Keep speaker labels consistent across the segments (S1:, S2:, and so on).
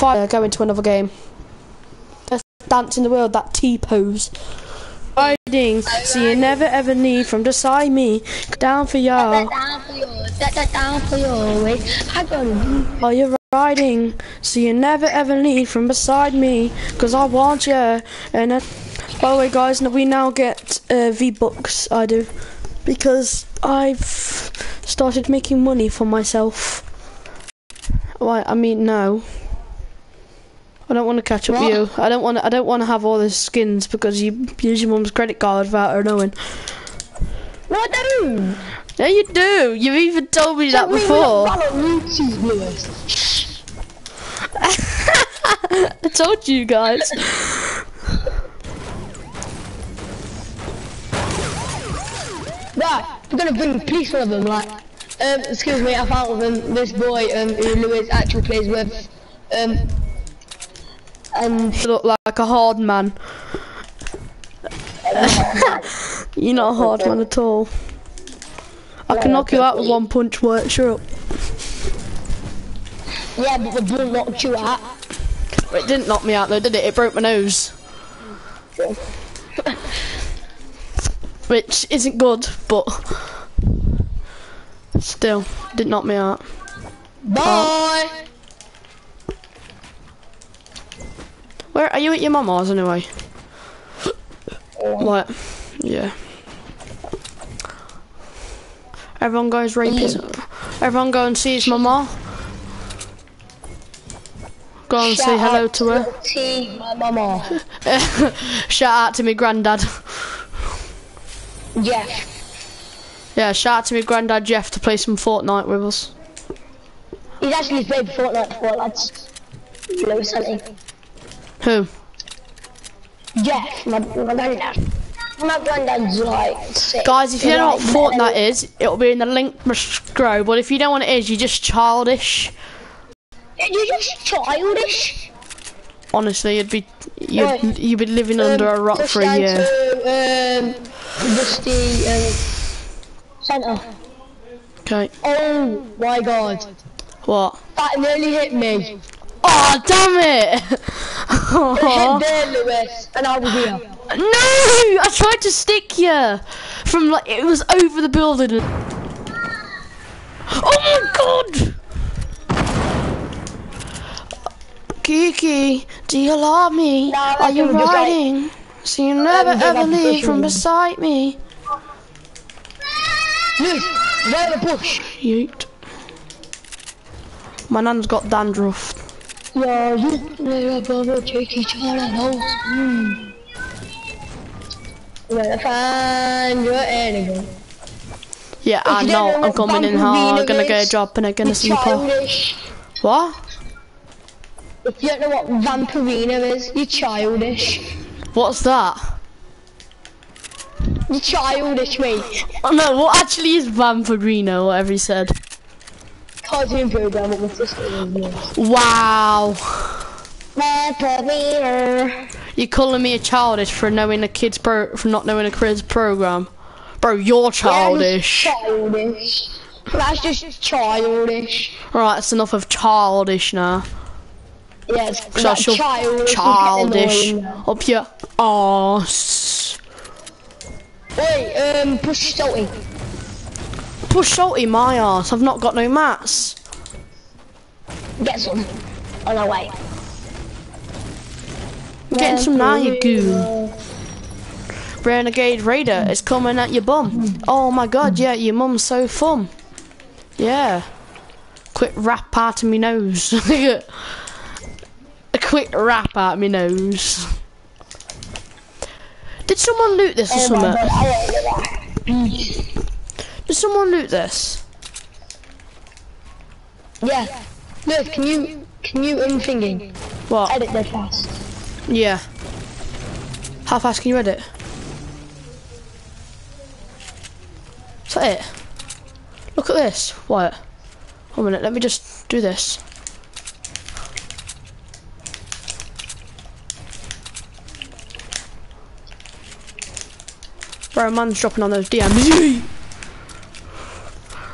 S1: fire, go into another game. Let's dance in the world, that T-pose. Riding, so you never ever need from beside me. Down for y'all.
S2: Down for your, da, da, down for your way. Hang on.
S1: While you're riding, so you never ever need from beside me, cause I want you. And by the way, guys, we now get uh, V Bucks. I do, because I've started making money for myself. Why? I mean, no. I don't want to catch up
S2: What?
S1: with you. I don't want. to I don't want to have all the skins because you use your mum's credit card without her knowing.
S2: What do?
S1: Yeah, you do. You've even told me that before.
S2: follow Lucy's Lewis.
S1: I told you guys.
S2: Right, we're gonna bring peace one of them, like, um, excuse me, I found them, this boy, um, who Lewis actually plays with, um, Um, and
S1: You look like a hard man. You're not a hard man at all. I can knock you out with one punch, work, sure up.
S2: yeah, but the bull knocked you out.
S1: It didn't knock me out though, did it? It broke my nose. Which isn't good, but still, didn't knock me out.
S2: Bye!
S1: Where are you at your mama's anyway? What? Yeah. Everyone goes rape his. Everyone go and see his mama. Go and say hello to her.
S2: To my mama.
S1: shout out to me granddad.
S2: Yeah.
S1: Yeah, shout out to me granddad Jeff to play some Fortnite with us.
S2: He's actually played Fortnite before, lads. Lewis, hasn't he?
S1: Who?
S2: Jeff, my, my granddad. My granddad's like sick.
S1: Guys, if you don't know what Fortnite is, it'll be in the link below. But if you don't know what it is, you're just childish.
S2: You're just childish.
S1: Honestly, you'd be you'd,
S2: Right.
S1: you'd be living under a rock for a year.
S2: To, um, Dusty, um, Santa.
S1: Okay.
S2: Oh my god.
S1: What?
S2: That nearly hit me.
S1: Oh damn it!
S2: It hit there, Lewis, and I was here.
S1: No! I tried to stick you from like it was over the building. Oh my god! Kiki, do you love me?
S2: No,
S1: Are you
S2: think like-
S1: riding? So you never
S2: just
S1: ever leave from
S2: pushing.
S1: beside me.
S2: Lewis, where the bush?
S1: Yeet. My nan's got dandruff.
S2: Yeah, you little brother, take each other. Mm. Where to find your enemy.
S1: Yeah, I know. I'm coming in hard. Gonna get a job and I'm gonna sleep off. What?
S2: If you don't know what Vampirina is, you're childish.
S1: What's that?
S2: You're childish, mate.
S1: Oh no, what actually is Vampirino, whatever he said?
S2: Cartoon program with my sister.
S1: Wow. You're calling me a childish for knowing a kid's pro for not knowing a kid's program. Bro, you're childish.
S2: Childish. That's just childish.
S1: Alright, that's enough of childish now.
S2: Yes,
S1: Cause I
S2: childish.
S1: childish
S2: is getting annoying
S1: up your
S2: now. Wait, um, push salty.
S1: Push salty my ass. I've not got no mats.
S2: Get some. On our way.
S1: Getting some now, you goon. Renegade Raider is coming at your bum. Oh my god, yeah, your mum's so fun. Yeah. Quick rap out of me nose. A quick rap out of me nose. Did someone loot this or
S2: Oh
S1: something?
S2: god, I want that.
S1: Did someone loot this?
S2: Yeah. Look, can you, can you unthingy?
S1: What?
S2: Edit that fast.
S1: Yeah. How fast can you edit? Is that it? Look at this. What? One minute, let me just do this. Bro, man's dropping on those DMs.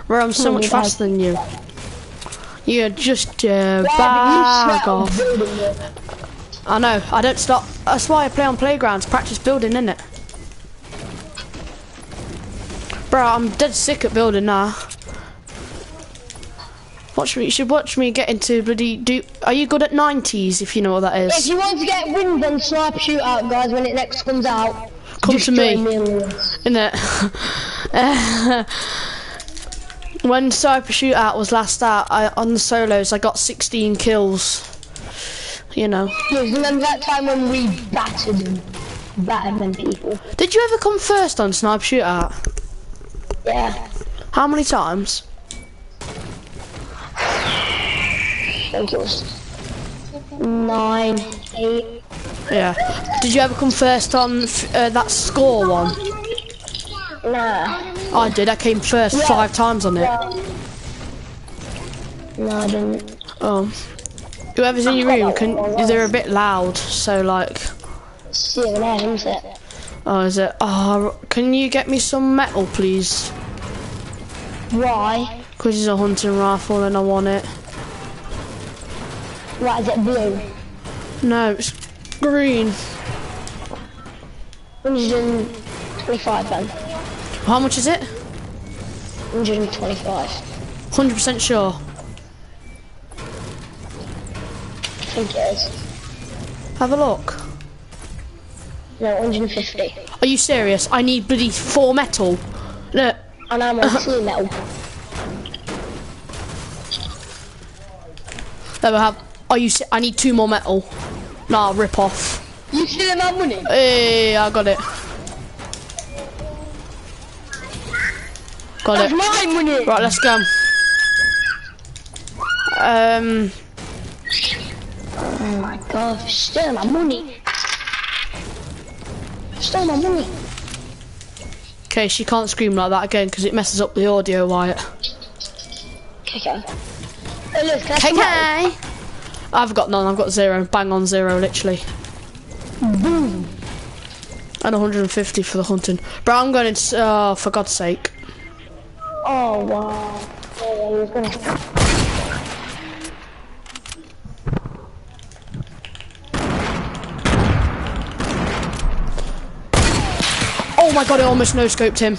S1: Bro, I'm so much faster than you. Yeah, just uh,
S2: Yeah, but you
S1: back
S2: sweat on
S1: off. I know. I don't stop. That's why I play on playgrounds. Practice building, innit? Bro, I'm dead sick at building now. Watch me. You should watch me get into bloody. Do. Are you good at 90s? If you know what that is?
S2: If you want to get wins on Sniper Shootout, guys, when it next comes out,
S1: Come to me.
S2: me
S1: Innit? when Sniper Shootout was last out, I, on the solos, I got 16 kills. You know.
S2: Remember that time when we battered them? Battered them people.
S1: Did you ever come first on Sniper Shootout?
S2: Yeah.
S1: How many times?
S2: I think it was nine, eight.
S1: Yeah. Did you ever come first on f- uh, that score one?
S2: Nah.
S1: I did. I came first
S2: Yeah.
S1: five times on it.
S2: No, I didn't.
S1: Oh. Whoever's in your room, can they're a bit loud. So like,
S2: See you there, isn't it?
S1: oh, is it? Oh, can you get me some metal, please?
S2: Why?
S1: Because it's a hunting rifle and I want it.
S2: Why is it blue?
S1: No, it's green.
S2: 125 then.
S1: How much is it?
S2: 125.
S1: 100% sure.
S2: I think it is.
S1: Have a look.
S2: No, 150.
S1: Are you serious? I need bloody four metal. No,
S2: And I'm on two metal.
S1: there we have. Are you? I need two more metal. Nah, rip off.
S2: You stealing my money?
S1: Hey, I got it. Got
S2: That's
S1: it.
S2: my money!
S1: Right, let's go. Um,
S2: Oh my god, you're my money. Stole my money.
S1: okay, she can't scream like that again because it messes up the audio, Wyatt.
S2: Okay. Hey, look, can I?
S1: Okay. I've got none. I've got zero. Bang on zero, literally.
S2: Boom.
S1: And 150 for the hunting. Bro, I'm going. To, oh, for God's sake.
S2: Oh wow. Oh, he was gonna.
S1: Oh my God! I almost no scoped him.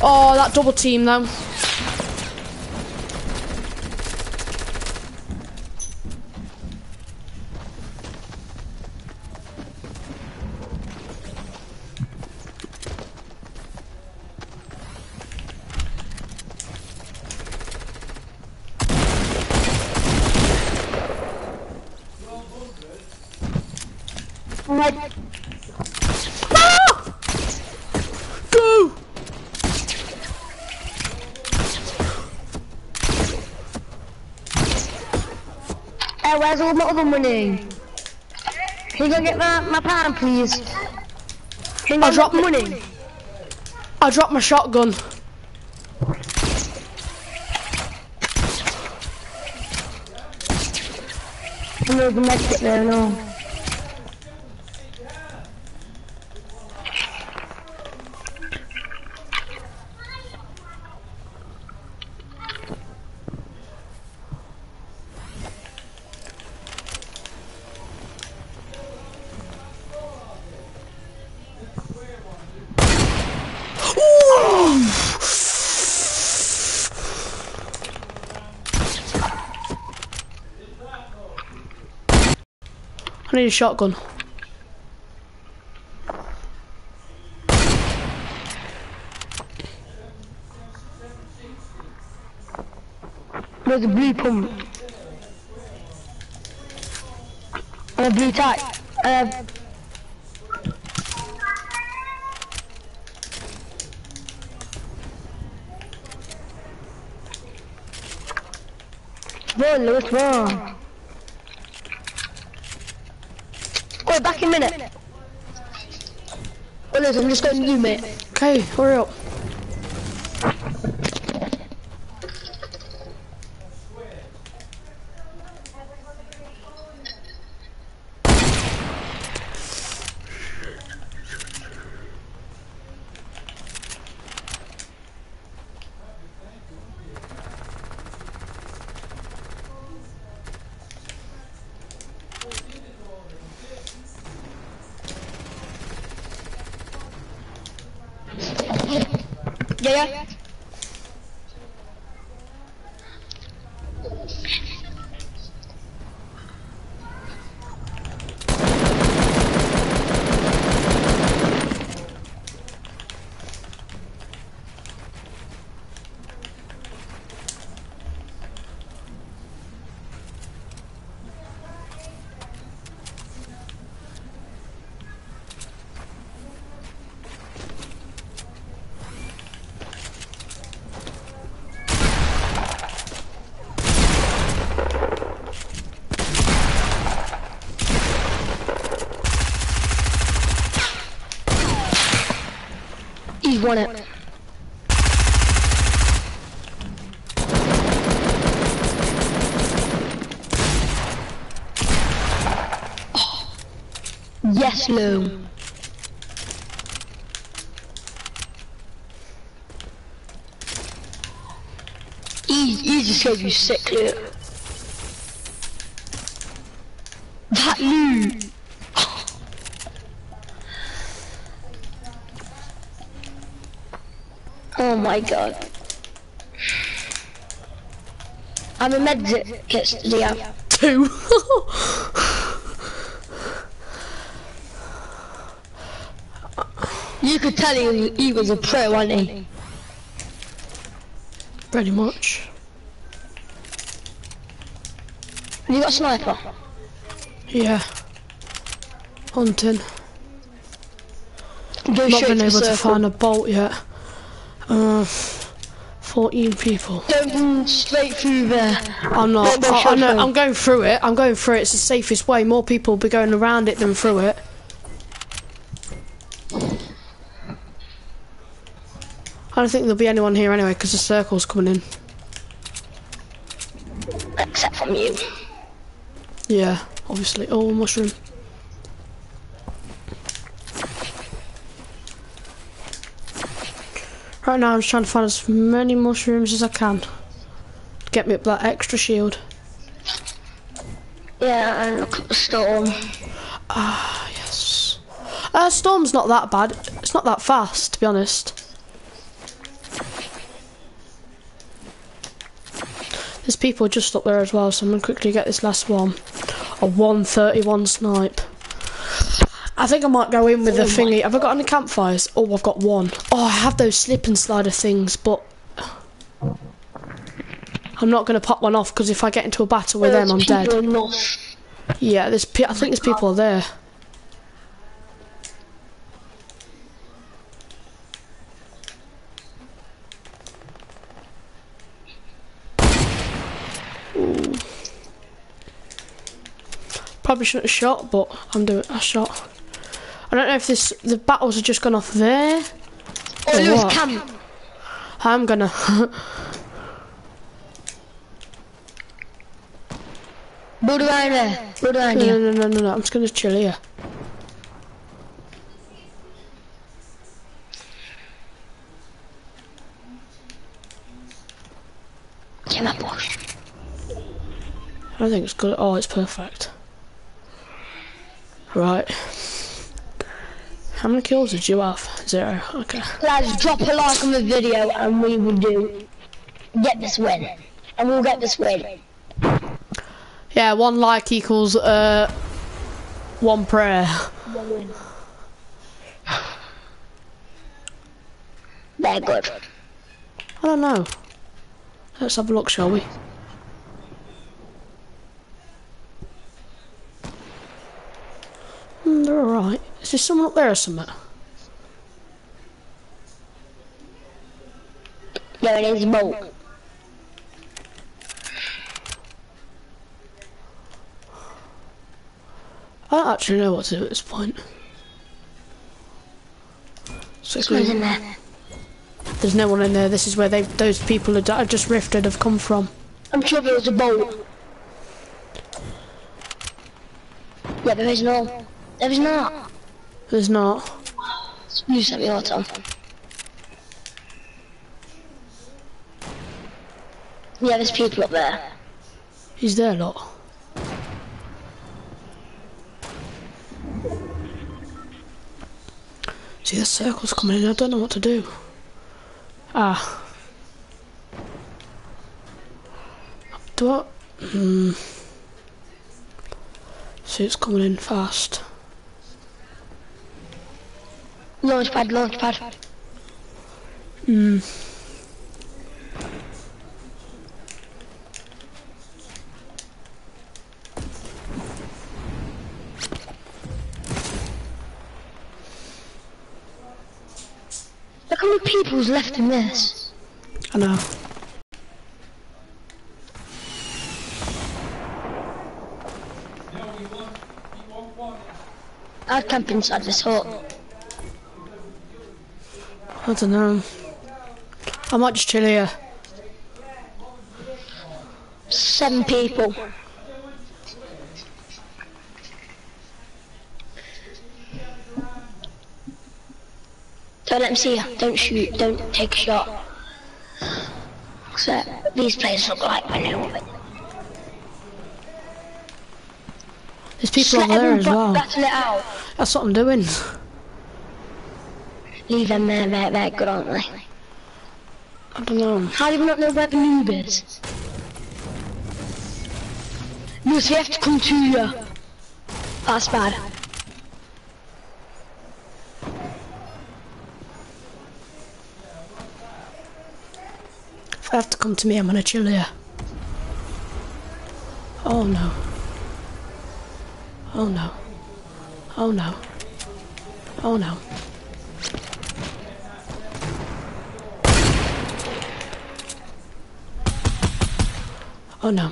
S1: Oh, that double team though.
S2: Right.
S1: Ah! Go!
S2: Hey, where's all my other money? Can you go get my, my pound, please? Can you
S1: I dropped
S2: get money?
S1: I dropped my shotgun.
S2: And there's a medkit there, no.
S1: I need a shotgun.
S2: There's a blue pump. And a blue tie. Uh, Run, Lewis, run. Wait, back in a minute. Well, Lewis, I'm just going to do, mate.
S1: Okay, hurry up.
S2: here? He's won it. Oh. He, he just gave you sick loot. That loot. Oh my god. I'm a med you have?
S1: Two.
S2: Could tell he was, he was a pro, wasn't he?
S1: Pretty much.
S2: Have you got a sniper?
S1: Yeah. Hunting.
S2: Go
S1: Not been able to find a bolt yet. Uh, 14 people.
S2: Don't run straight through there.
S1: I'm not.
S2: Go
S1: I, I know, I'm going through it. I'm going through it. It's the safest way. More people will be going around it than through it. I don't think there'll be anyone here anyway because the circle's coming in.
S2: Except from you.
S1: Yeah, obviously. Oh, mushroom. Right now I'm just trying to find as many mushrooms as I can. To get me up that extra shield.
S2: Yeah, and look at the storm.
S1: Ah, yes. Uh, storm's not that bad. It's not that fast, to be honest. There's people just up there as well, so I'm gonna quickly get this last one. A 131 snipe. I think I might go in with the thingy. Have I got any campfires? Oh, I've got one. Oh, I have those slip and slider things, but I'm not gonna pop one off because if I get into a battle with them, I'm dead. Yeah, there's. Pe- I think there's people there. Probably shouldn't have shot, but I'm doing. I shot. I don't know if this the battles have just gone off there.
S2: Oh,
S1: Or
S2: Lewis
S1: what?
S2: camp.
S1: I'm gonna.
S2: Build around there. Build around
S1: no, no, no, no, no. I'm just gonna chill here.
S2: Get that bush.
S1: I don't think it's good. Oh, it's perfect. Right. How many kills did you have? Zero. Okay.
S2: Lads, drop a like on the video and we will do get this win. And we'll get this win.
S1: Yeah, one like equals uh one prayer.
S2: They're good.
S1: I don't know. Let's have a look, shall we? Hmm, they're alright. Is there someone up there or something?
S2: There it is, boat.
S1: I don't actually know what to do at this point. So
S2: Someone's in there.
S1: there's no one in there. This is where they those people that are just rifted have come from.
S2: I'm sure there was a boat. Yeah, there is no. There is not.
S1: There's not.
S2: You sent me auto. Yeah, there's people up there.
S1: He's there, a lot. See, the circle's coming in. I don't know what to do. Ah. Do I? Hmm. See, it's coming in fast.
S2: Launch pad, launch pad.
S1: Hmm.
S2: Look how many people's left in this.
S1: I know.
S2: I'd camp inside this hut.
S1: I don't know. I might just chill here.
S2: Seven people. Don't let them see you. Don't shoot. Don't take a shot. So, these players look like a little bit.
S1: There's people over there as well.
S2: battle it out.
S1: That's what I'm doing.
S2: Leave them there. They're, they're good, aren't they?
S1: I don't know.
S2: How do you not know where the noob is? No, so you have to come to you. That's bad.
S1: If I have to come to me, I'm gonna chill here. Oh no. Oh no. Oh no. Oh no. Oh no.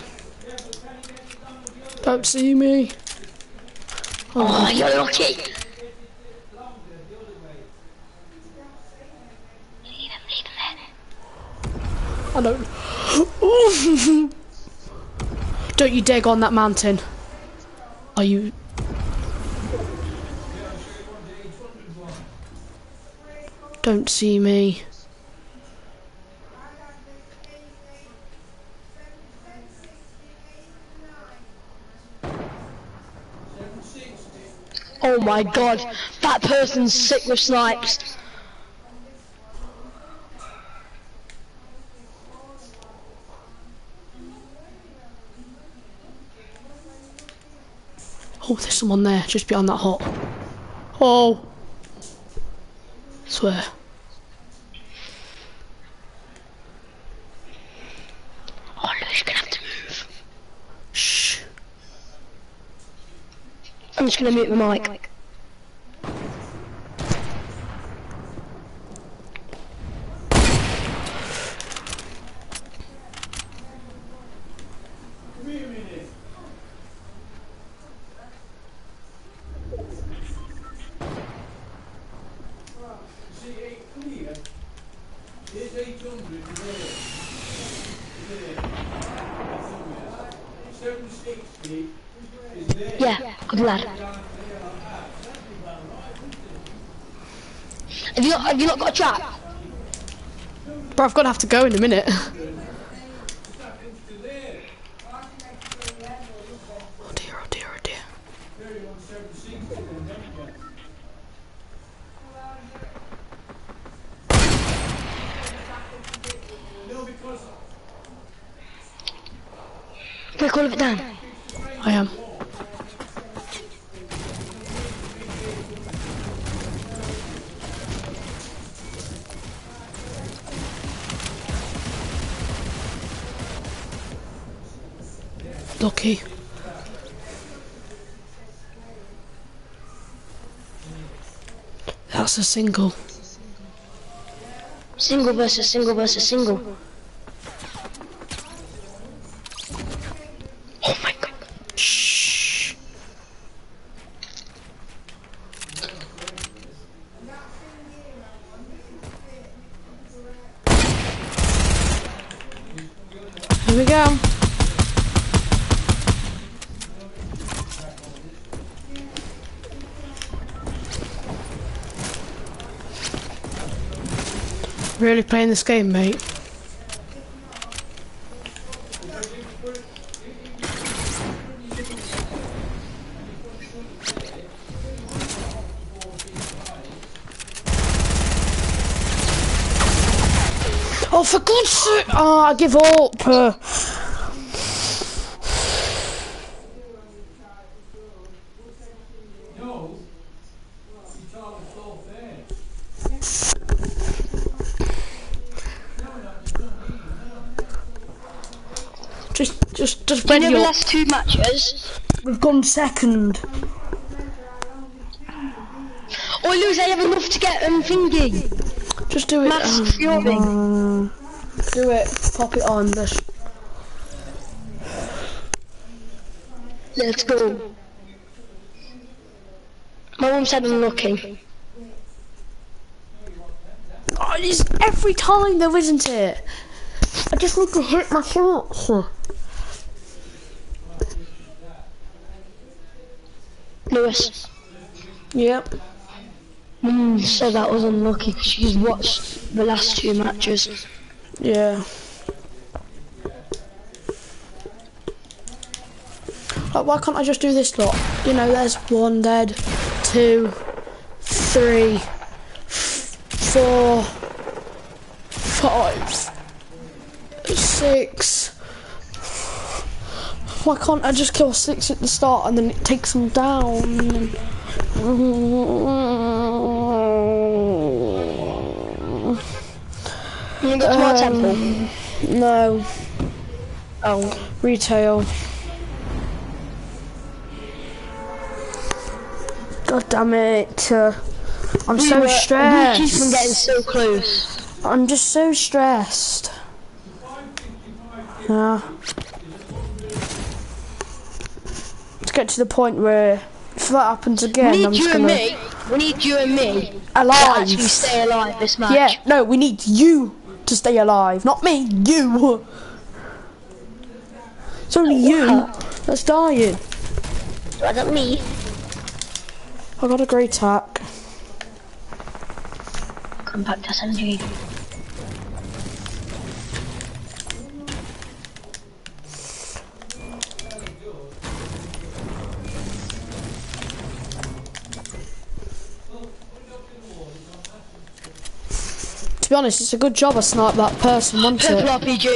S1: Don't see me.
S2: Oh, you're lucky. Leave him, leave him there.
S1: I don't. don't you dare go on that mountain. Are you? Don't see me.
S2: My god, that person's sick with snipes.
S1: Oh, there's someone there, just behind that hut. Oh. Swear.
S2: Oh, Lewis, gonna have to move.
S1: Shh.
S2: I'm just gonna mute the mic. Yeah, good lad. Have you not, have you not got a trap?
S1: But I've got to go in a minute. Oh dear, oh dear, oh
S2: it down.
S1: Single.
S2: Single versus single versus single.
S1: This game, mate. Oh, for God's sake! Oh, I give up. Uh, just, just
S2: You know the last two matches?
S1: We've gone second.
S2: Oh, lose, I have enough to get um thingy.
S1: Just do it.
S2: Mass
S1: um,
S2: Fury.
S1: um, do it. Pop it on. This.
S2: Let's go. My mum said I'm looking.
S1: Oh, it's every time though, isn't it? I just need to hit my shots.
S2: Lewis.
S1: Yep.
S2: Mum said that was unlucky 'cause she's watched the last two matches.
S1: Yeah. Like, why can't I just do this lot? You know, there's one dead, two, three, four, five, six. Why can't I just kill six at the start and then it takes them down?
S2: You got Tomato Temple.
S1: Um, No,
S2: Oh.
S1: retail. God damn it. Uh, I'm
S2: We
S1: so
S2: were- We keep on getting so close.
S1: I'm just so stressed. Yeah. Get to the point where if that happens again,
S2: we
S1: I'm
S2: need you and
S1: gonna
S2: me. We need you and me to
S1: alive.
S2: actually stay alive this match.
S1: Yeah, no, we need you to stay alive, not me. You. It's only you that's dying.
S2: Wasn't me.
S1: I got a great attack.
S2: Compact SMG.
S1: Be honest, it's a good job I sniped that person, wasn't it?
S2: RPG.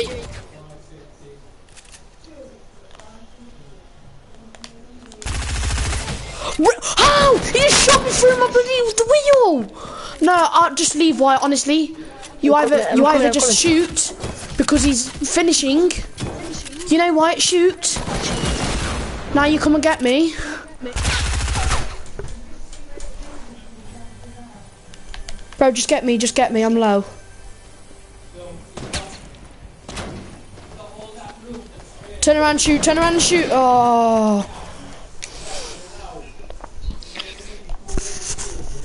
S1: How? He just shot me through my bloody the wheel. No, I'll just leave Wyatt. Honestly, you
S2: I'm
S1: either you either just shoot because he's finishing. You know, Wyatt, shoot. Now you come and get me. Bro, just get me, just get me, I'm low. Turn around, shoot, turn around and shoot. Oh.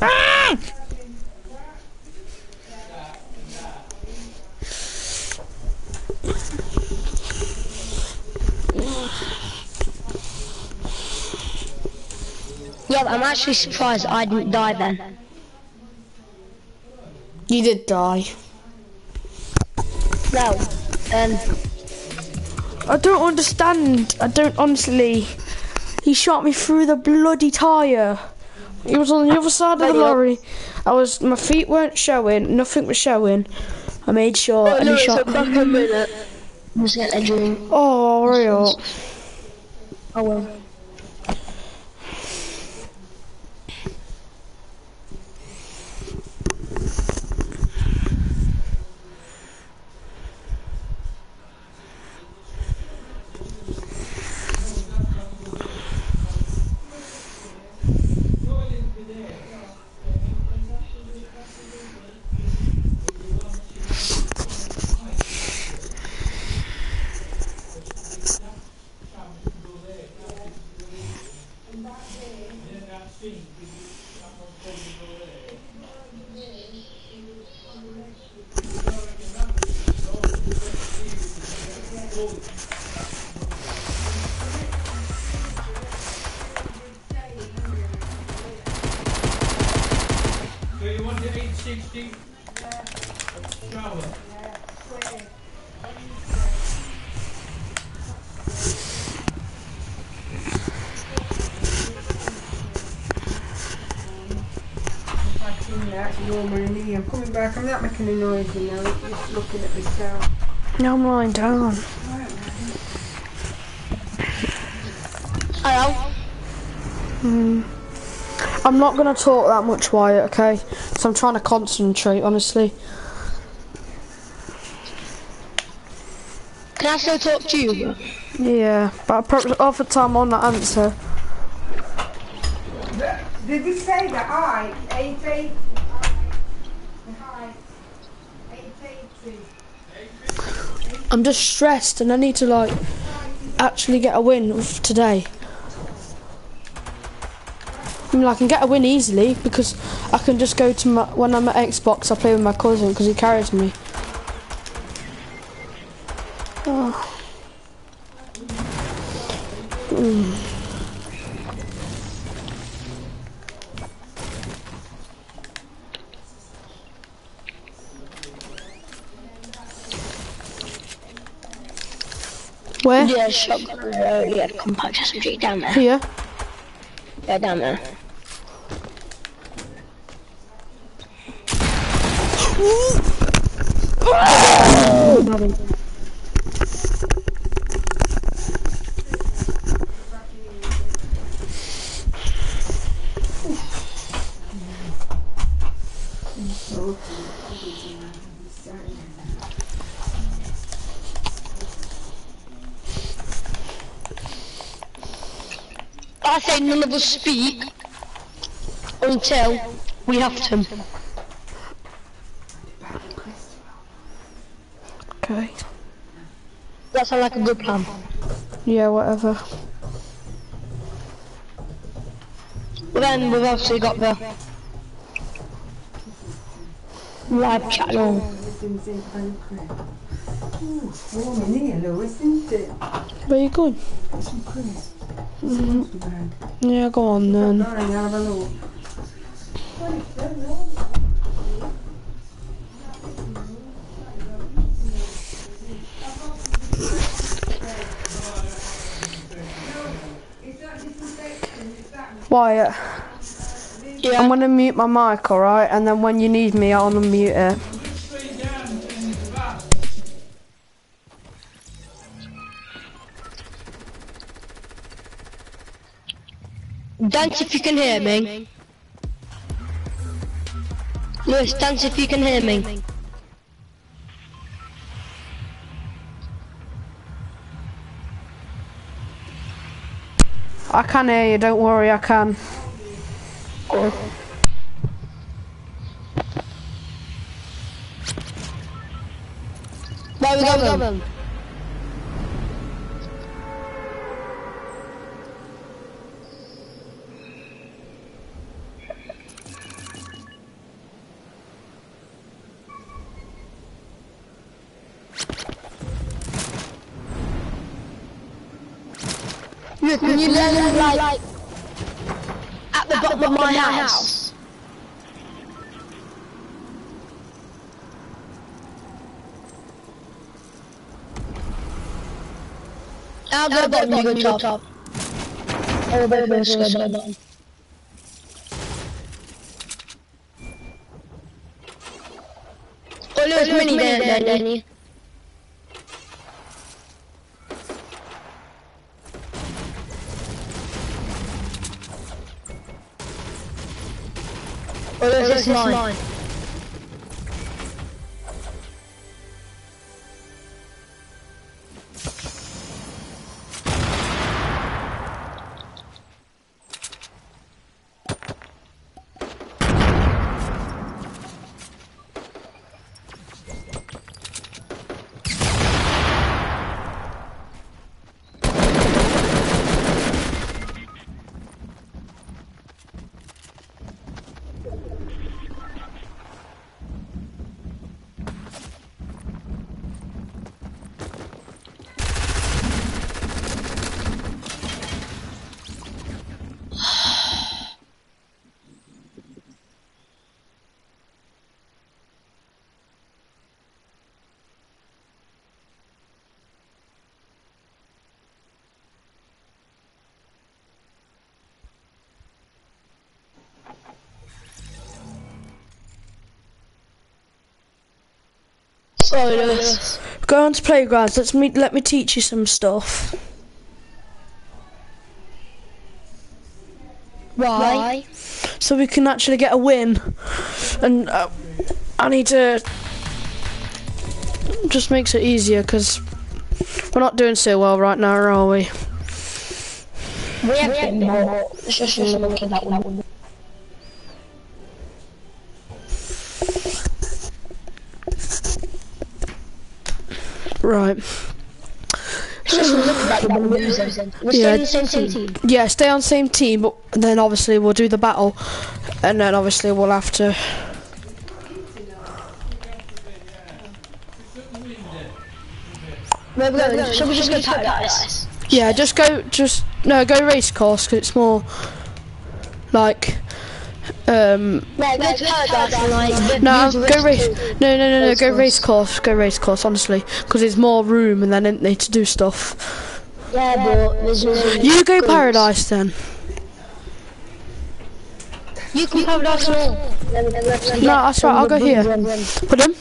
S1: Ah!
S2: Yeah, I'm actually surprised I didn't die then.
S1: You did die.
S2: No. Um,
S1: I don't understand. I don't honestly. He shot me through the bloody tyre. He was on the other side of the lorry. I was. My feet weren't showing. Nothing was showing. I made sure, and he shot
S2: back a minute. I'm just getting a drink.
S1: Oh, real.
S2: Oh well.
S3: Shower?
S4: watching that, you're money. I'm coming back. I'm not making a noise, you know. Just looking at myself.
S1: Now I'm lying down.
S2: Hello.
S1: Hmm. I'm not gonna talk that much, Wyatt. Okay, so I'm trying to concentrate, honestly.
S2: I still talk to you?
S1: Yeah, but I probably half the time on that answer.
S4: Did you say the height? Eight eight. The height. Eight eighty.
S1: I'm just stressed, and I need to like actually get a win today. I mean, I can get a win easily because I can just go to my when I'm at Xbox. I play with my cousin because he carries me. Where?
S2: Yeah, shotgun. Yeah, compact SMG down there.
S1: Here.
S2: Yeah, down there. say none of us speak until we have to.
S1: Okay.
S2: That sounds like a good plan.
S1: Yeah, whatever.
S2: But then we've obviously got the live chat on.
S4: Everything's in pancreas. Ooh, it's warm in here, Lou, isn't it?
S1: Where you going? Mhm. Yeah, go on then.
S4: Darling, I'll have a look.
S1: Wyatt,
S2: Yeah.
S1: I'm gonna mute my mic, alright? And then when you need me, I'll unmute it.
S2: Dance if you can hear me. Lewis, dance if you can hear me.
S1: I can hear you, don't worry, I can.
S2: Good. Where we going? Learn like at the bottom of my house? I'll go bottom, you go top. top. Oh, wait, wait, go bottom. Oh, Lewis, mini there, there, Danny. Lewis, it's mine. Lewis.
S1: Go on to playgrounds. Let's me let me teach you some stuff.
S2: Why?
S1: so we can actually get a win. And uh, I need to just makes it easier because we're not doing so well right now, are we?
S2: We have been more. It's just a monkey that one. Look at that one. We're
S1: Yeah.
S2: still in the same team.
S1: Yeah, stay on same team, but then obviously we'll do the battle, and then obviously we'll have to.
S2: Where we going? Shall we just go paradise?
S1: Yeah, just go. Just no, go race course because it's more like. Um,
S2: Yeah, go to paradise and like.
S1: no, go race. No, no, no, no.
S2: race
S1: Go
S2: course.
S1: race course. Go race course. Honestly, because there's more room and then they to do stuff.
S2: Yeah, but there's no.
S1: You go
S2: course.
S1: paradise then.
S2: You can paradise all.
S1: No, that's right. I'll go here. Put him.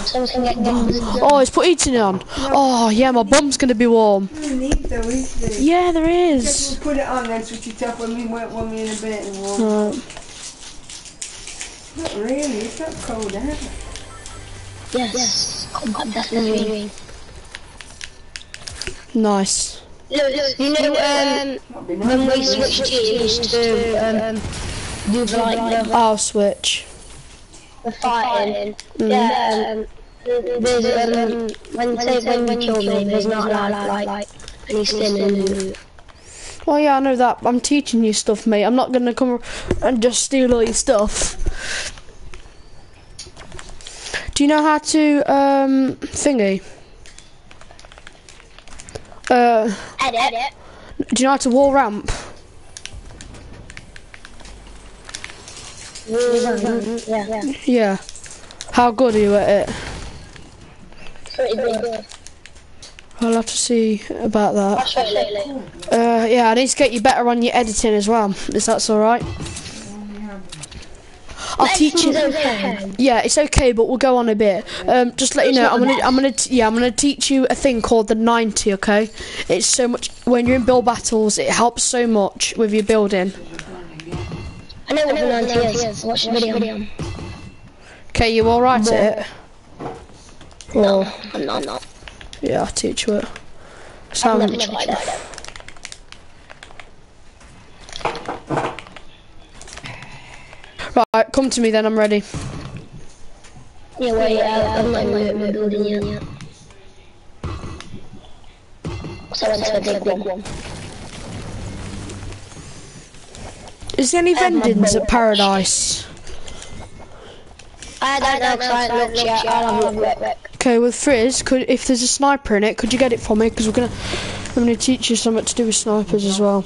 S2: Someone can get guns.
S1: Oh, it's put eating on. Oh, yeah, my bum's gonna be warm.
S4: No need though, is there?
S1: Yeah, there is.
S4: Just put it on then switch it off when we work when we in a bit and warm.
S1: Right.
S4: Not really, it's not cold out.
S2: Yes. Combat definitely.
S1: Nice.
S2: Look, you know, um, when we switch teams to um, do like the,
S1: I'll switch.
S2: the fighting, yeah, um, there's um, when say when you kill me, there's not allowed like like any and
S1: Oh yeah, I know that. I'm teaching you stuff, mate. I'm not gonna come and just steal all your stuff. Do you know how to um thingy? Uh,
S2: edit.
S1: do you know how to wall ramp?
S2: Yeah, yeah,
S1: Yeah. How good are you at it?
S2: pretty good.
S1: I'll have to see about that.
S2: I'll show you later.
S1: Uh, yeah, I need to get you better on your editing as well. If that's all I'll teach you.
S2: Okay.
S1: Yeah, it's okay, but we'll go on a bit. Um, just let you know, I'm gonna, I'm gonna, yeah, I'm gonna teach you a thing called the 90. Okay, it's so much when you're in build battles. It helps so much with your building.
S2: I know what the 90 is. Watch the video.
S1: Okay, you all right at it?
S2: No, I'm not. I'm not.
S1: Yeah, I'll teach you it.
S2: I've
S1: Sound,
S2: never tried it.
S1: Right, come to me then. I'm ready.
S2: Yeah, wait, uh, I'm not in the building yet. So I went to a big one.
S1: Is there any vendings at Paradise?
S2: I don't know, 'cause I haven't looked yet. I'll have a look.
S1: Okay, with Frizz, could if there's a sniper in it, could you get it for me? Because we're gonna, I'm gonna teach you something to do with snipers as well.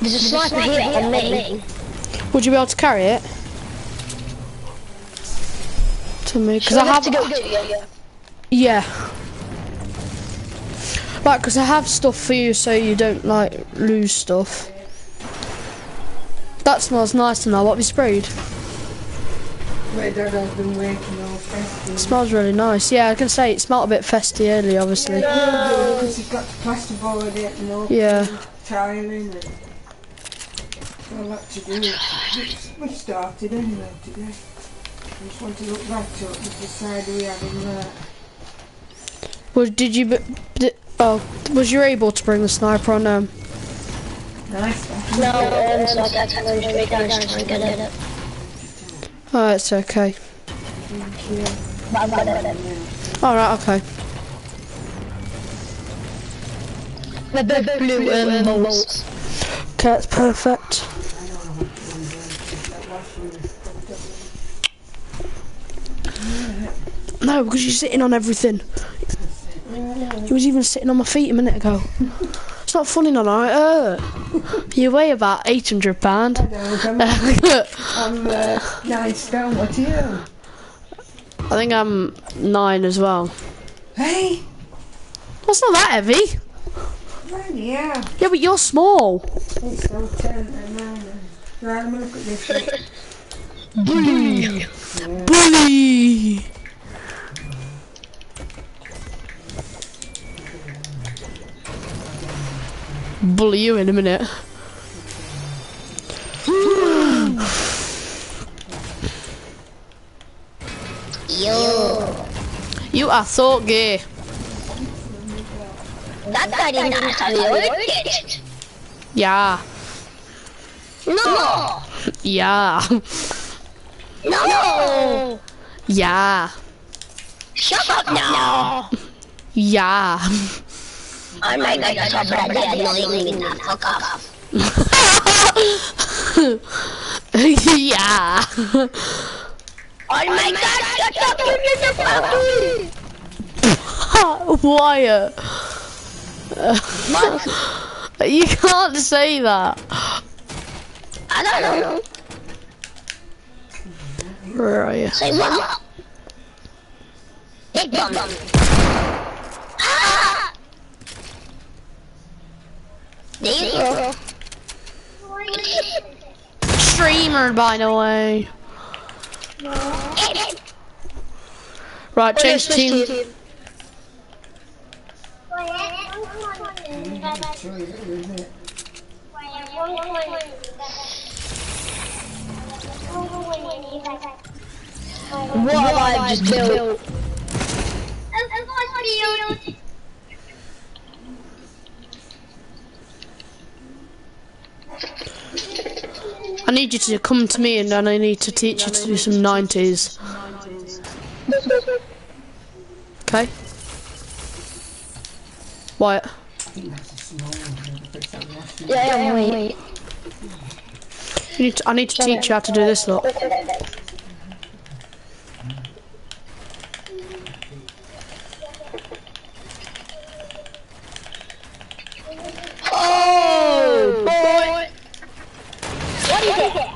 S2: There's a sniper here on me.
S1: Would you be able to carry it? To me, because I have
S2: to go to you.
S1: Yeah. Like, because I have stuff for you so you don't, like, lose stuff. That smells nice and now. What we you sprayed?
S4: Where Dad has been working all festive.
S1: smells really nice. Yeah, I can say it smelled a bit festy earlier, obviously.
S4: Because he's got the plasterboard it and all
S1: Yeah.
S4: tiling and all that to do. We started anyway today. We just want to look back to it with the we have in there.
S1: Was, did you, b- d- oh, was you able to bring the sniper on, um,
S4: Nice.
S2: No, um, so I got to go straight down to try and get it.
S1: oh, it's okay.
S2: But I've got it.
S1: Alright, okay.
S2: They're blue um, bolts.
S1: Okay, that's perfect. No, because you're sitting on everything. You was even sitting on my feet a minute ago. It's not funny, no, no, it hurt. You weigh about 800 pound.
S4: I'm,
S1: I
S4: I'm uh, nine stone. What are you?
S1: I think I'm nine as well.
S4: Hey,
S1: That's not that heavy.
S4: right, yeah.
S1: Yeah, but you're small.
S4: It's so ten and nine. Right, I'm gonna look at this.
S2: Blue.
S1: Bully! Bully you in a minute.
S2: Yo.
S1: You are so gay.
S2: That guy didn't have to work it.
S1: Yeah.
S2: No.
S1: Yeah.
S2: No.
S1: Yeah.
S2: Shut up now.
S1: Yeah.
S2: Oh my god, you're so bloody annoying now. Fuck off.
S1: yeah.
S2: Oh my god, shut up. You're so fucking.
S1: Wyatt. You can't say that.
S2: I don't know.
S1: Where are you?
S2: Say what? Big bomb. Ah! There.
S1: Streamer, by the way. Right, change team.
S4: Show you, isn't it?
S2: What have I just built?
S1: I need you to come to me and then I need to teach you to do some 90s. Okay? Wyatt.
S2: Yeah, yeah, wait.
S1: You need to, I need to teach you how to do this lot.
S2: Oh, boy. What is it?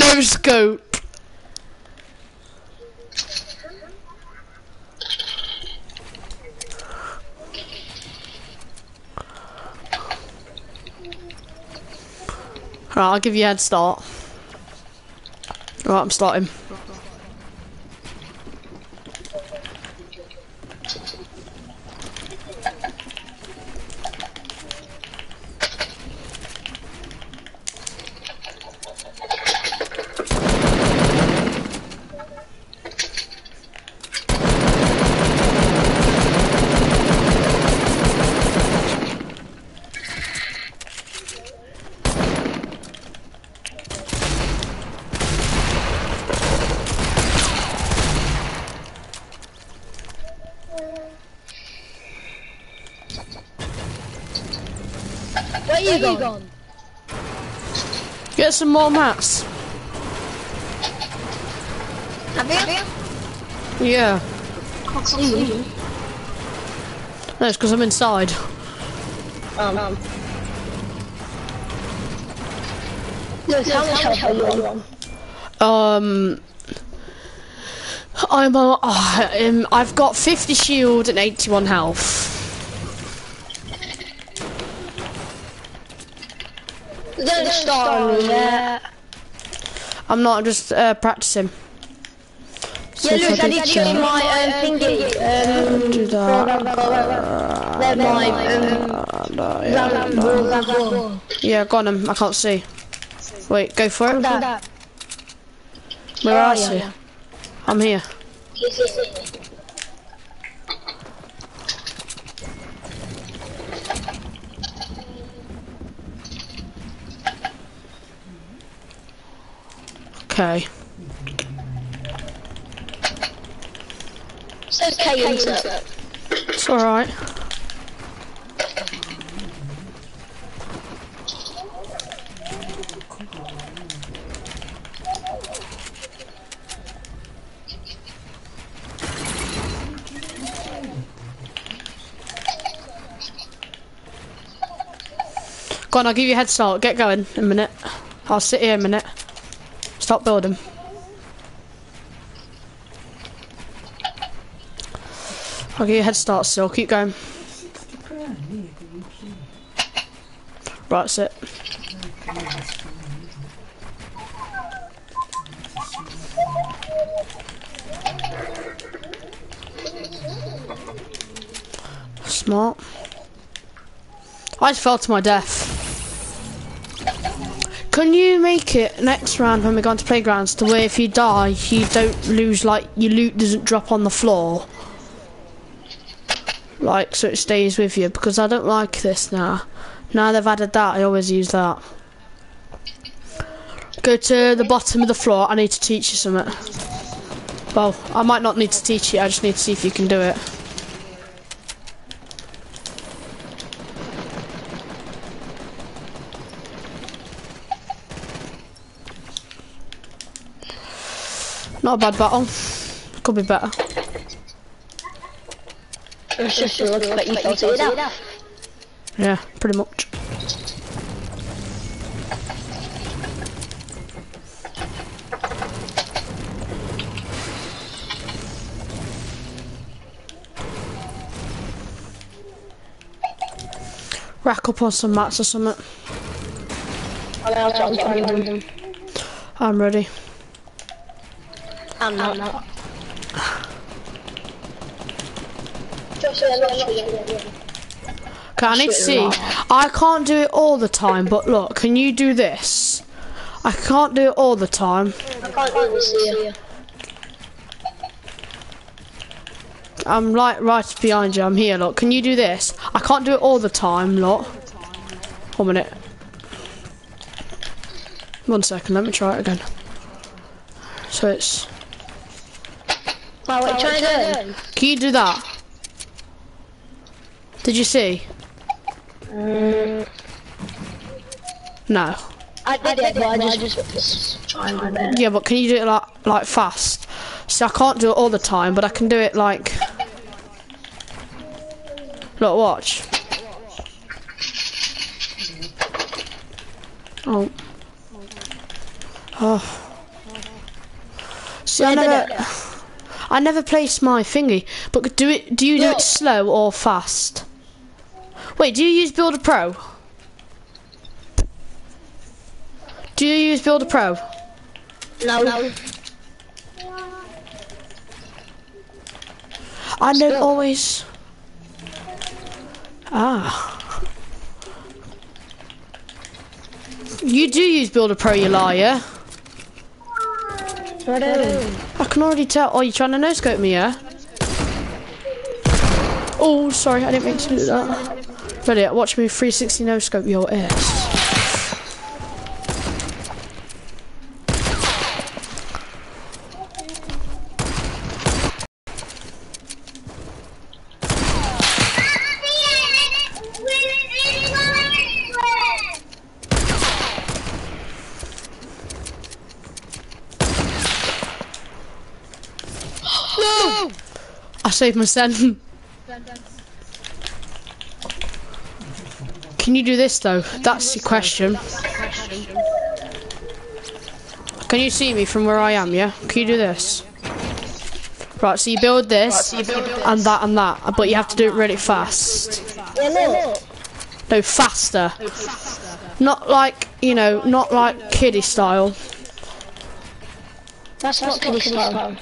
S1: No scope. Right, I'll give you a head start. Right, I'm starting.
S2: Where you going?
S1: Get some more mats.
S2: Have you?
S1: Yeah.
S2: You.
S1: No, it's because I'm inside.
S2: Um. Yes, how much health are you on?
S1: Um, I'm uh, uh, um, I've got 50 shield and 81 health.
S2: Don't on me.
S1: I'm not I'm just uh, practicing. So
S2: Yeah, look, I
S1: I
S2: need to change my um, thingy. Um,
S1: do that.
S2: my um,
S1: uh, Yeah, got him. I can't see. Wait, go for it. Where
S2: Oh,
S1: are you? I'm here. Okay.
S2: Says K insert.
S1: It's alright. Go on, I'll give you a head start. Get going in a minute. I'll sit here a minute. Stop building. I'll give you a head start still. Keep going. Right, that's it. Smart. I just fell to my death. Can you make it next round when we go into playgrounds to where if you die you don't lose like your loot doesn't drop on the floor? Like so it stays with you because I don't like this now. Now they've added that I always use that. Go to the bottom of the floor, I need to teach you something. Well, I might not need to teach you, I just need to see if you can do it. Not a bad battle. Could be better.
S2: It's just a look but you felt it out.
S1: Yeah, pretty much. Rack up on some mats or something.
S2: I'm try and find them.
S1: I'm ready.
S2: I'm not.
S1: Okay, I need to see. I can't do it all the time, but look, can you do this? I can't do it all the time.
S2: I can't even see you.
S1: I'm like right behind you. I'm here. Look, can you do this? I can't do it all the time. Look. One minute. One second. Let me try it again. So it's.
S2: Well, what you trying to do?
S1: Can you do that? Did you see? Mm. No.
S2: I did it, but I just was trying to do it.
S1: Yeah, but can you do it like like fast? See, I can't do it all the time, but I can do it like. Look, watch. Oh. Oh. See, I never, I never place my thingy. But do it? Do you do
S2: Look.
S1: it slow or fast? Wait, do you use Builder Pro? Do you use Builder Pro?
S2: No. no.
S1: I don't
S2: Still.
S1: always. Ah. You do use Builder Pro, you liar.
S2: I.
S1: Can already tell. Oh, you trying to no scope me, yeah? Oh, sorry, I didn't mean to do that. Ready? Watch me 360 no scope your ass. I saved my son. Can you do this though? That's the question. Can you see me from where I am, yeah? Can you do this? Right, so you build this, and that and that, but you have to do it really fast. No, faster. Not like, you know, not like kiddie style.
S2: That's not kiddie style.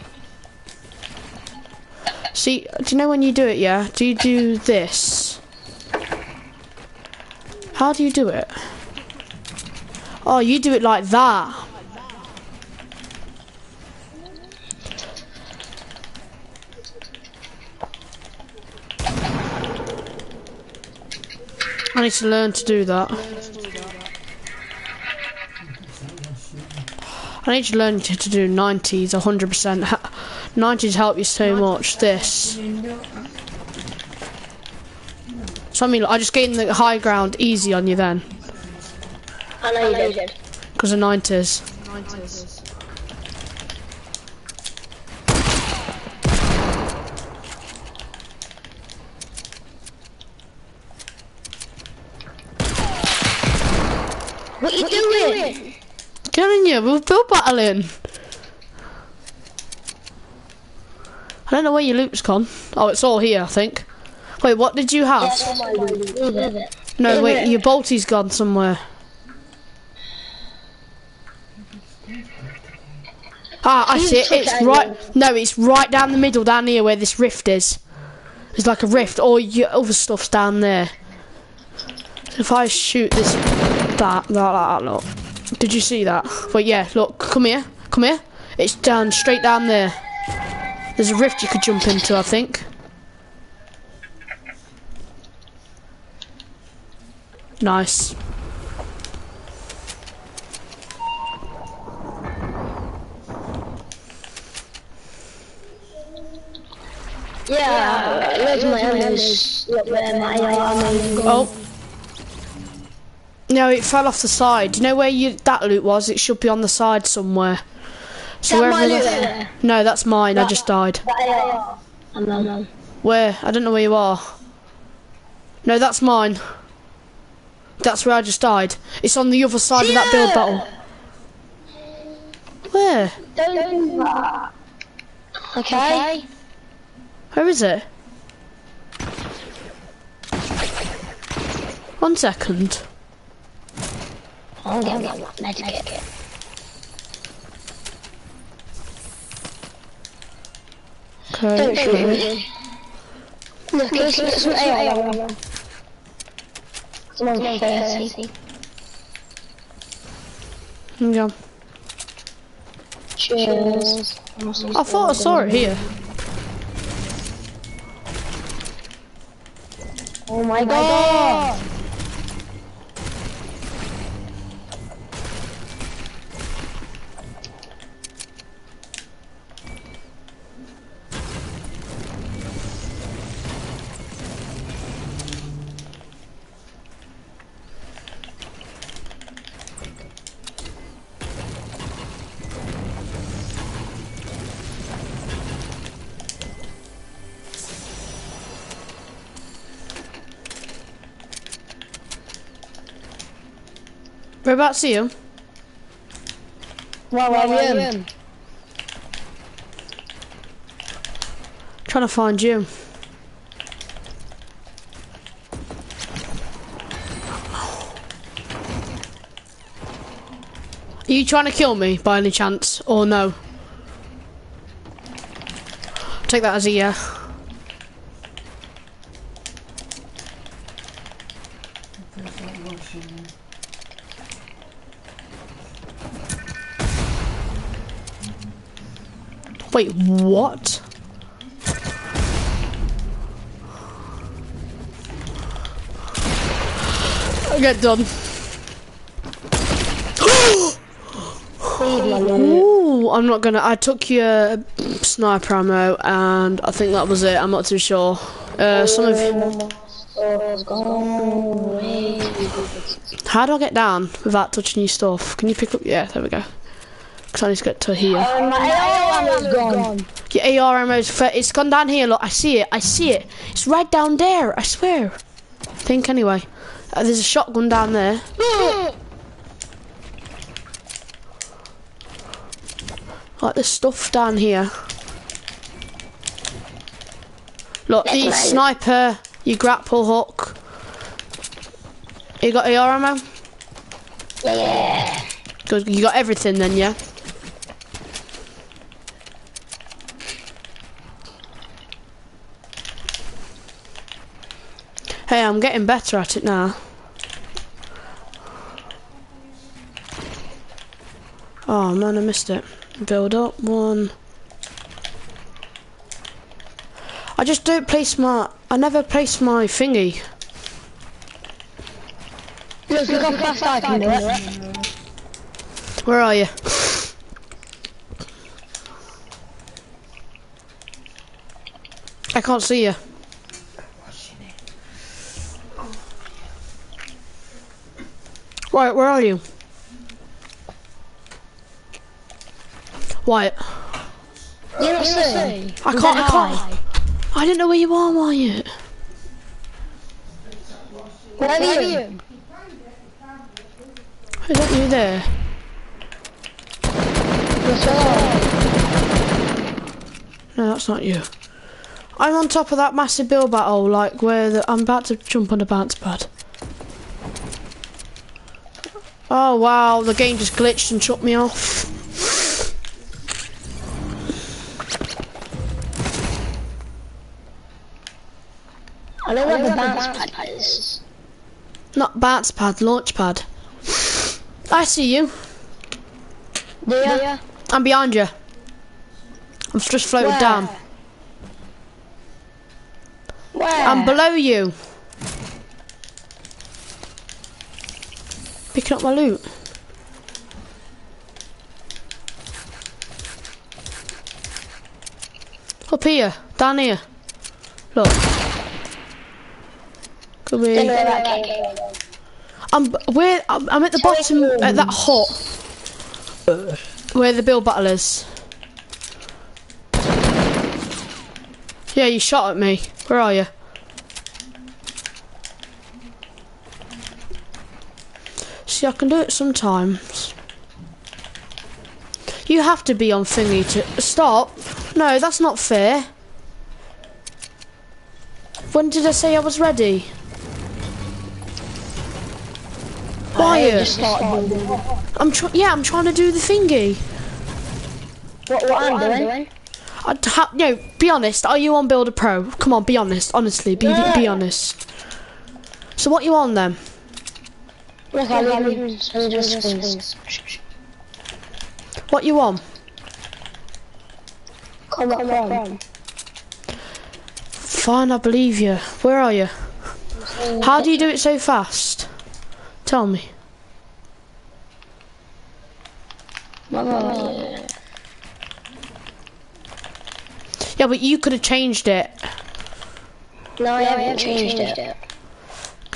S1: See, do you know when you do it, yeah? Do you do this? How do you do it? Oh, you do it like that. I need to learn to do that. I need to learn to, to do 90s 100%. Ha- 90s help you so much. This. So I mean, I just gained the high ground easy on you then,
S2: I know you did.
S1: because of 90s.
S2: What you doing?
S1: Getting you, we're build battling. I don't know where your loot's gone. Oh, it's all here, I think. Wait, what did you have?
S2: It.
S1: No, wait, your bolty's gone somewhere. Ah, I see it. It's right. No, it's right down the middle, down here where this rift is. It's like a rift. All your other stuff's down there. If I shoot this, that, that, that, look. Did you see that? But yeah, look. Come here. Come here. It's down straight down there. There's a rift you could jump into, I think. Nice.
S2: Yeah, loads of my enemies. Look where my armor's gone.
S1: Oh. No, it fell off the side. Do you know where you that loot was? It should be on the side somewhere. So
S2: That
S1: wherever
S2: loot?
S1: No, that's mine. I just died. Where? I don't know where you are. No, that's mine. That's where I just died. It's on the other side of that build battle. Where?
S2: Don't do that. Okay.
S1: Where is it? One second.
S2: I'm gonna get that.
S1: Okay.
S2: Don't shoot me. Look, it's, it's an AI. Someone's going 30.
S1: Yeah.
S2: Cheers.
S1: I thought I saw it here.
S2: Oh my oh god!
S1: Whereabouts are you?
S2: Well, well, yeah.
S1: Trying to find you. Are you trying to kill me by any chance, or no? Take that as a yeah. Wait, what? I'll get done. Ooh, I'm not gonna. I took your sniper ammo, and I think that was it. I'm not too sure. Uh, some of. How do I get down without touching your stuff? Can you pick up? Yeah, there we go. Because I need to get to here.
S2: My AR ammo's gone.
S1: Your AR ammo's fa- it's gone down here. Look, I see it. I see it. It's right down there. I swear. I think anyway. Uh, there's a shotgun down there. Like there's stuff down here. Look, the sniper, your grapple hook. You got AR ammo?
S2: Yeah.
S1: Good. You got everything then, yeah. Hey, I'm getting better at it now. Oh man, I missed it. Build up one. I just don't place my. I never place my thingy.
S2: Look, look how fast I can do it.
S1: Where are you? I can't see you. Right, where are you? Wyatt.
S2: You not see?
S1: I can't, I can't. I didn't know where you are, Wyatt.
S2: Where are you?
S1: Is that you there? No, that's not you. I'm on top of that massive build battle, like where the, I'm about to jump on a bounce pad. Oh wow, the game just glitched and shut me off.
S2: I know where the bounce pad is.
S1: Not bounce pad, launch pad. I see you.
S2: Do ya?
S1: I'm behind you. I'm just floated
S2: Where?
S1: down.
S2: Where?
S1: I'm below you. Picking up my loot. Up here, down here. Look. Could be.
S2: Don't know where that came from.
S1: I'm where I'm, I'm at the bottom at that hut where the build battle is. Yeah, you shot at me. Where are you? See, I can do it sometimes. You have to be on thingy to stop. No, that's not fair. When did I say I was ready? Why?
S2: I just started doing what,
S1: I'm trying. Yeah, I'm trying to do the thingy.
S2: what I'm doing.
S1: I ha- no, be honest. Are you on Builder Pro? Come on, be honest. Honestly, be be honest. So what you on then?
S2: Look, I live in just screens.
S1: What you on?
S2: Come on, come on.
S1: Fine, I believe you. Where are you? Mm. How do you do it so fast? Tell me. Yeah, but you could have changed it.
S2: No, I haven't changed it.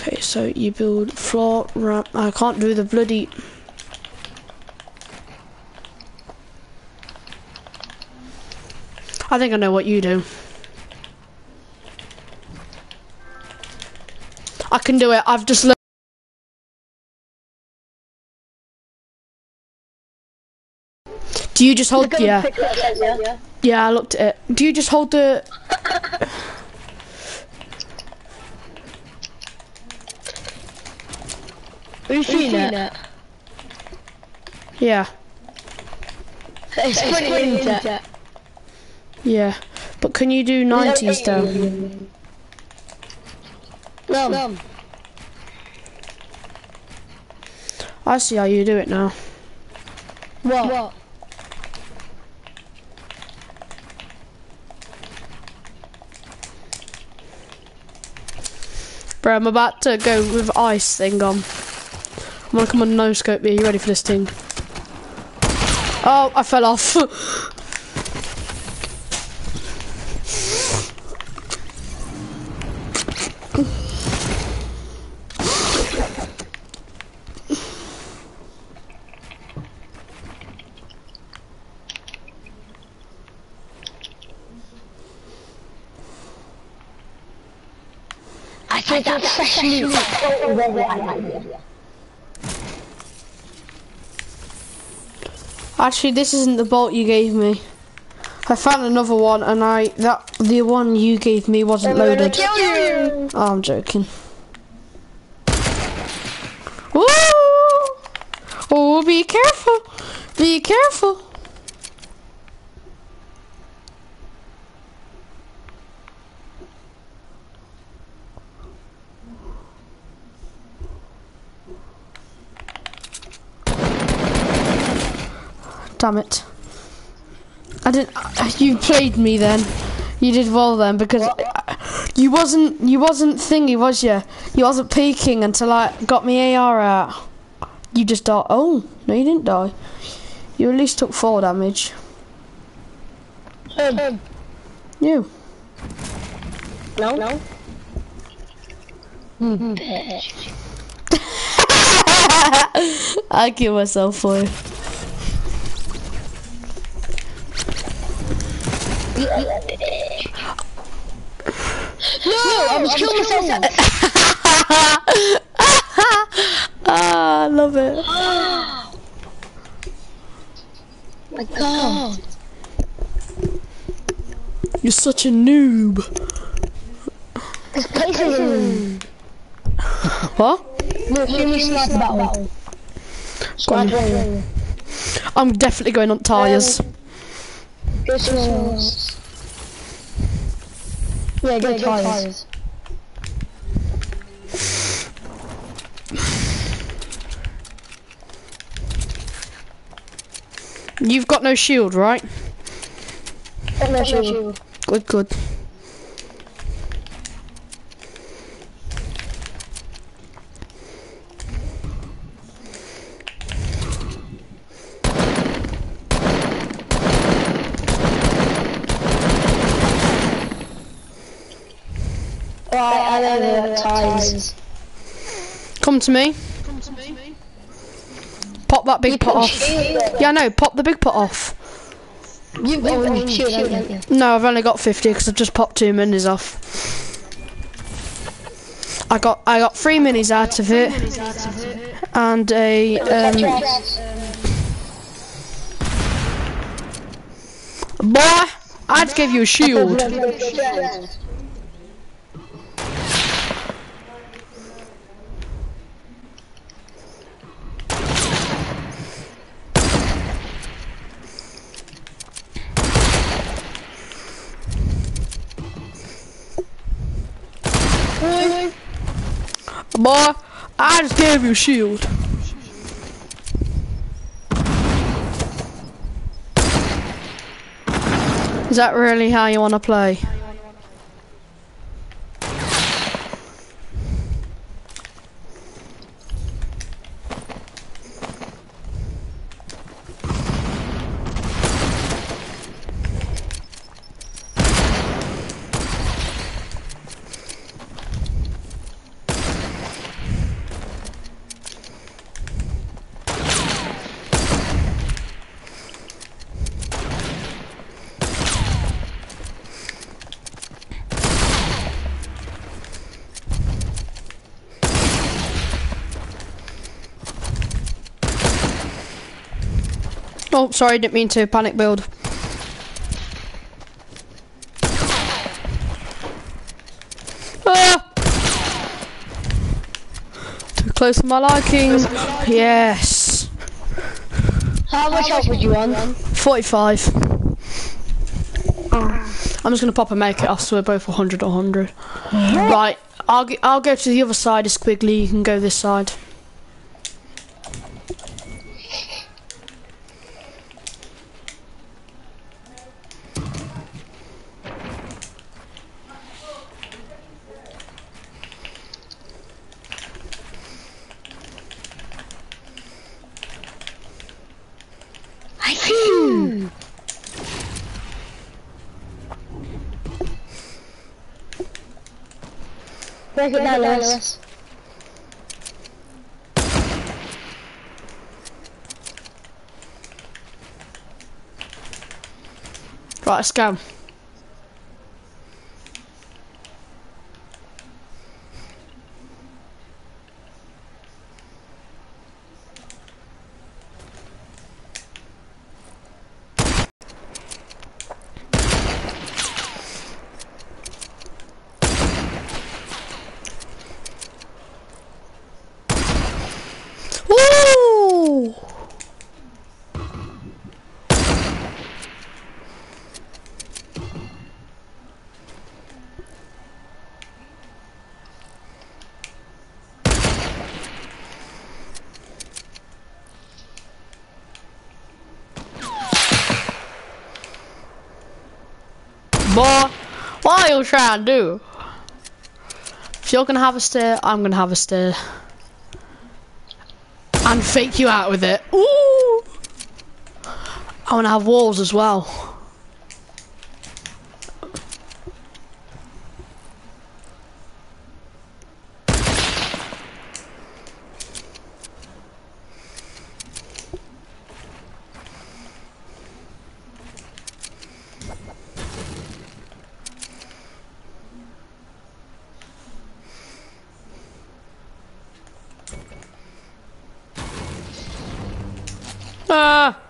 S1: Okay, so you build floor ramp. I can't do the bloody. I think I know what you do. I can do it. I've just. learned. Do you just hold? Yeah,
S2: yeah.
S1: yeah. I looked at it. Do you just hold the?
S2: You seen it?
S1: Yeah,
S2: It's funny, isn't it?
S1: yeah. But can you do nineties though?
S2: No.
S1: I see how you do it now.
S2: What? What?
S1: Bro, I'm about to go with ice thing on. I'm gonna come on no scope here. You ready for this thing? Oh, I fell off.
S2: I think that's fresh meat.
S1: Actually, this isn't the bolt you gave me. I found another one, and I that the one you gave me wasn't loaded.
S2: Kill you!
S1: Oh, I'm joking. Woo! Oh, be careful! Be careful! Damn it. I didn't. You played me then. You did well then because you wasn't. You wasn't thingy, was you? You wasn't peeking until I got my AR out. You just died. Oh no, you didn't die. You at least took four damage.
S2: Um,
S1: You.
S2: no? No.
S1: I kill myself for you.
S2: No, I was killing myself.
S1: Ah, I love it.
S2: my god.
S1: You're such a noob.
S2: This place is in...
S1: What?
S2: Look, give me sniper battle.
S1: Go on.
S2: Right, right,
S1: I'm definitely going on tyres.
S2: Go somewhere else. Yeah, go tires.
S1: You've got no shield, right?
S2: Got no shield.
S1: Good, good.
S2: Right, I know the tires.
S1: Come to me. Pop that big pot off. Yeah, no, pop the big pot off.
S2: You've got one shield, haven't you?
S1: No, I've only got 50 because I've just popped two minis off. I got I got three minis out of it, and a um, boy. I'd give you a shield. Boy, I just gave you shield. Is that really how you want to play? Oh, sorry, didn't mean to panic build. Ah! Too close for my liking. Yes.
S2: How much health would you want?
S1: 45. I'm just gonna pop and make it off so we're both 100 or 100. Right, I'll, I'll go to the other side of Squiggly, you can go this side.
S2: Break it down, Lewis.
S1: Right, let's go. Woo! Boy, what are you trying to do? If you're gonna have a stare, I'm gonna have a stare. And fake you out with it. Ooh! I wanna have walls as well. Ah!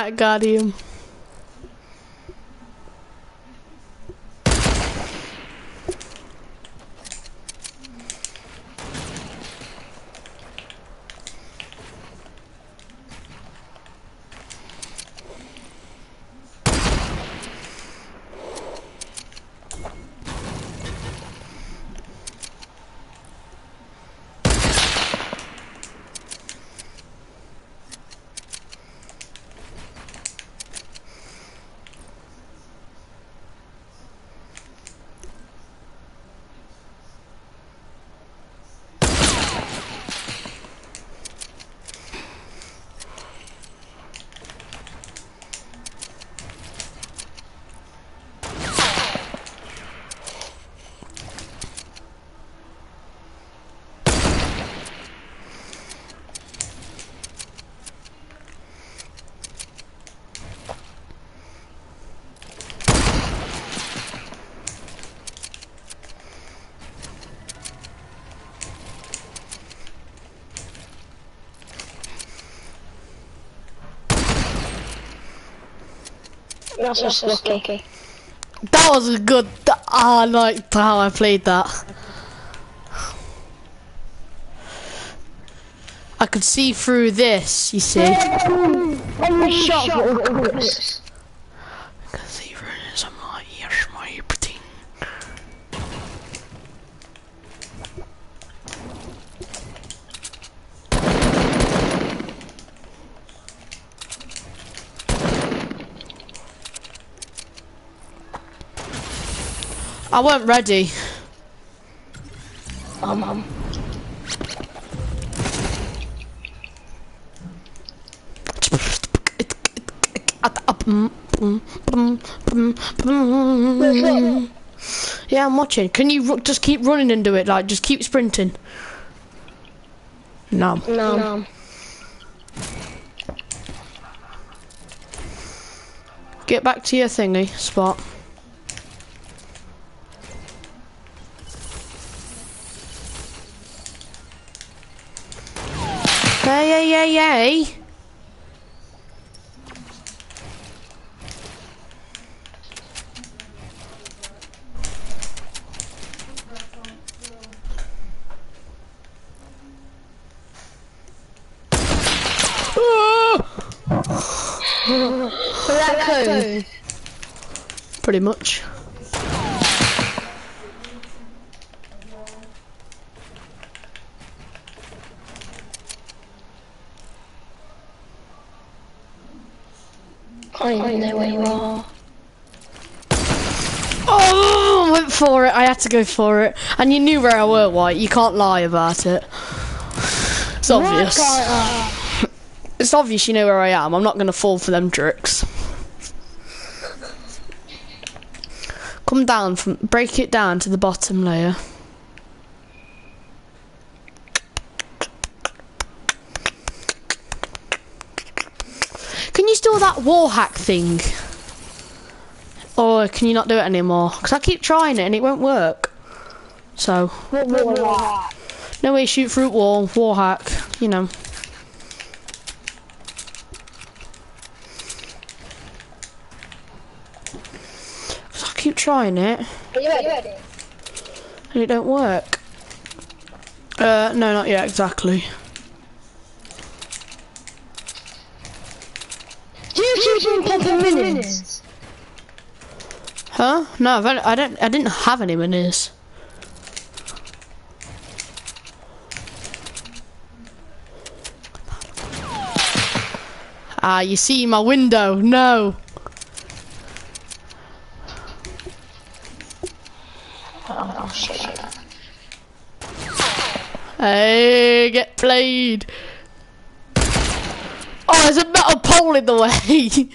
S1: Ah, got him.
S2: That's just lucky.
S1: That was a good. I liked ah, how I played that. I could see through this, you see.
S2: Every shot for all colours.
S1: I could see through this. I'm like, yes, my everything. I weren't ready.
S2: Um, um.
S1: Yeah, I'm watching. Can you just keep running and do it? Like, just keep sprinting. No.
S2: No. no.
S1: Get back to your thingy spot. Hey, hey, hey, hey.
S2: Black code.
S1: Pretty much.
S2: I don't know where you are.
S1: Oh, I went for it. I had to go for it. And you knew where I were, Wyatt. You can't lie about it. It's obvious. It's obvious you know where I am. I'm not going to fall for them tricks. Come down from, break it down to the bottom layer. Can you still that wall hack thing? Or can you not do it anymore? Because I keep trying it and it won't work. So, no way, shoot through wall, wall hack, you know. I keep trying it
S2: Are you ready?
S1: and it don't work. Uh, no, not yet, exactly.
S2: You keep on popping minutes?
S1: Huh? No, I've I don't. I didn't have any minis. Ah, you see my window? No.
S2: Oh, shit.
S1: Hey, get played. Oh, there's a metal pole in the way.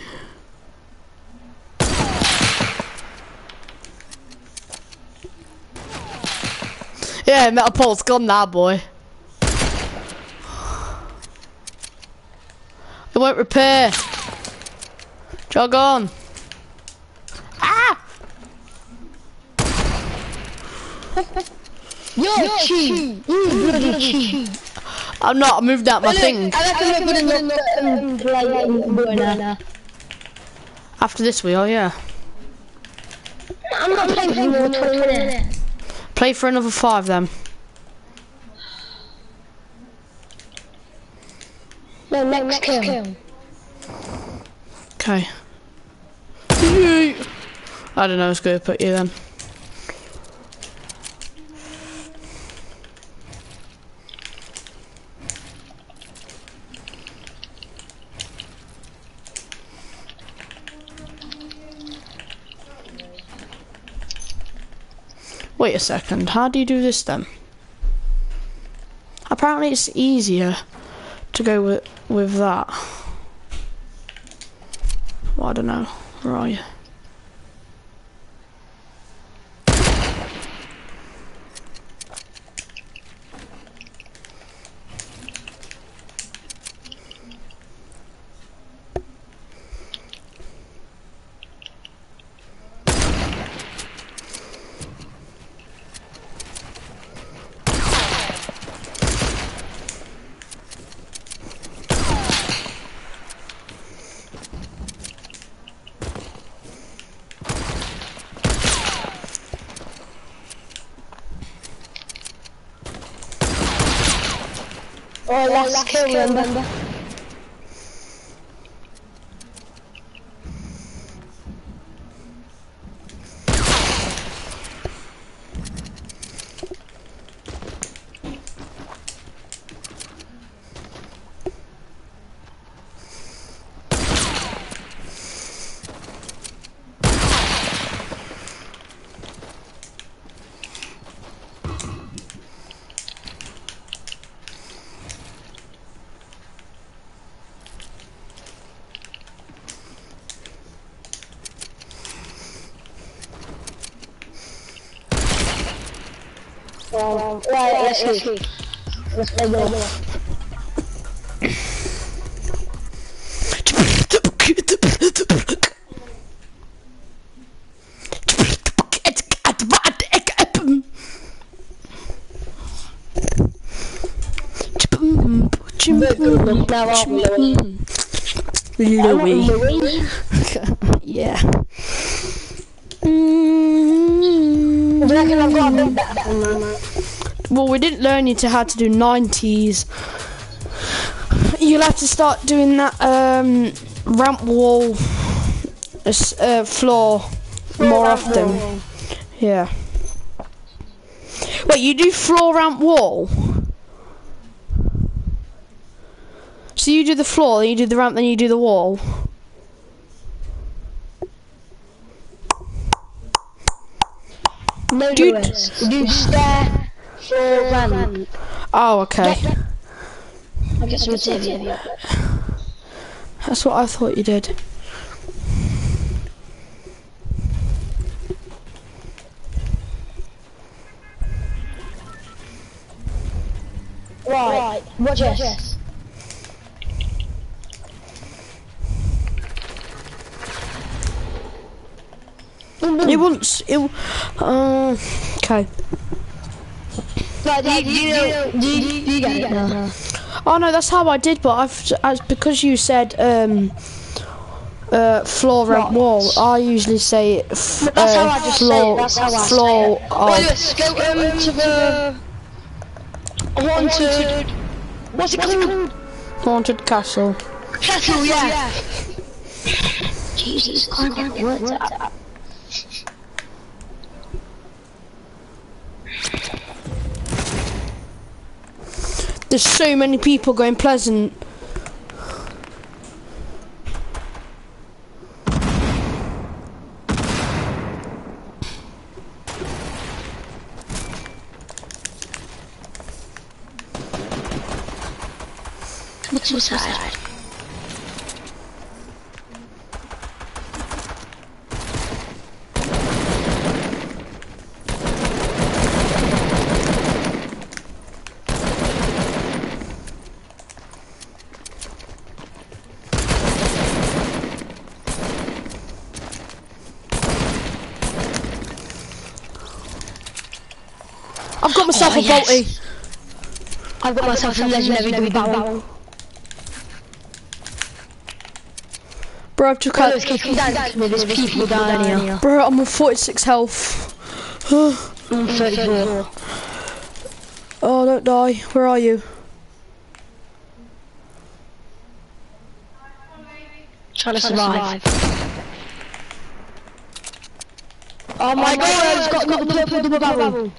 S1: yeah, metal pole's gone now, boy. It won't repair. Jog on. Ah!
S2: You're cheat. You bloody cheat.
S1: I'm not. I moved out my
S2: Look,
S1: thing.
S2: I reckon we're good enough to um, play in Buena.
S1: After this, we are. Yeah.
S2: I'm not playing for more 20 minutes.
S1: Play for another five then.
S2: No, next kill.
S1: Okay. I don't know. It's good. To put you then. Wait a second. How do you do this then? Apparently, it's easier to go with with that. Well, I don't know. Where are you?
S2: Oh, last kill, remember? Right, let's go. Let's go. Now, Lewis.
S1: Yeah.
S2: Do you reckon I've got a bit better than that?
S1: Well, we didn't learn you to how to do 90s. You'll have to start doing that um, ramp wall uh, floor more often. Yeah. Wait, you do floor ramp wall? So you do the floor, then you do the ramp, then you do the wall.
S2: No. Do stair, floor, ramp.
S1: Oh, okay.
S2: I'll get some material.
S1: That's what I thought you did.
S2: Right, watch this.
S1: It wants. It. Uh, okay.
S2: Right, do you, do you know, you, you get it now?
S1: Oh no, that's how I did. But I've as, because you said um, uh, floor ramp wall. I usually say f-
S2: That's
S1: uh,
S2: how I just say
S1: floor
S2: that's how I say
S1: floor.
S2: it.
S1: of-
S2: Wait, let's go um, to the haunted. What's it called?
S1: haunted castle.
S2: Castle, yeah. Jesus, I can't get words
S1: There's so many people going pleasant. Myself
S2: Oh,
S1: a
S2: yes.
S1: bolty.
S2: I've got myself a legendary barrel.
S1: Bro, I've took
S2: Oh,
S1: out.
S2: let's keep dancing with there's people down here.
S1: Bro, I'm on 46 health.
S2: I'm 34.
S1: Oh, don't die. Where are you?
S2: Trying to survive. Oh my oh god, I've got, got the purple double barrel.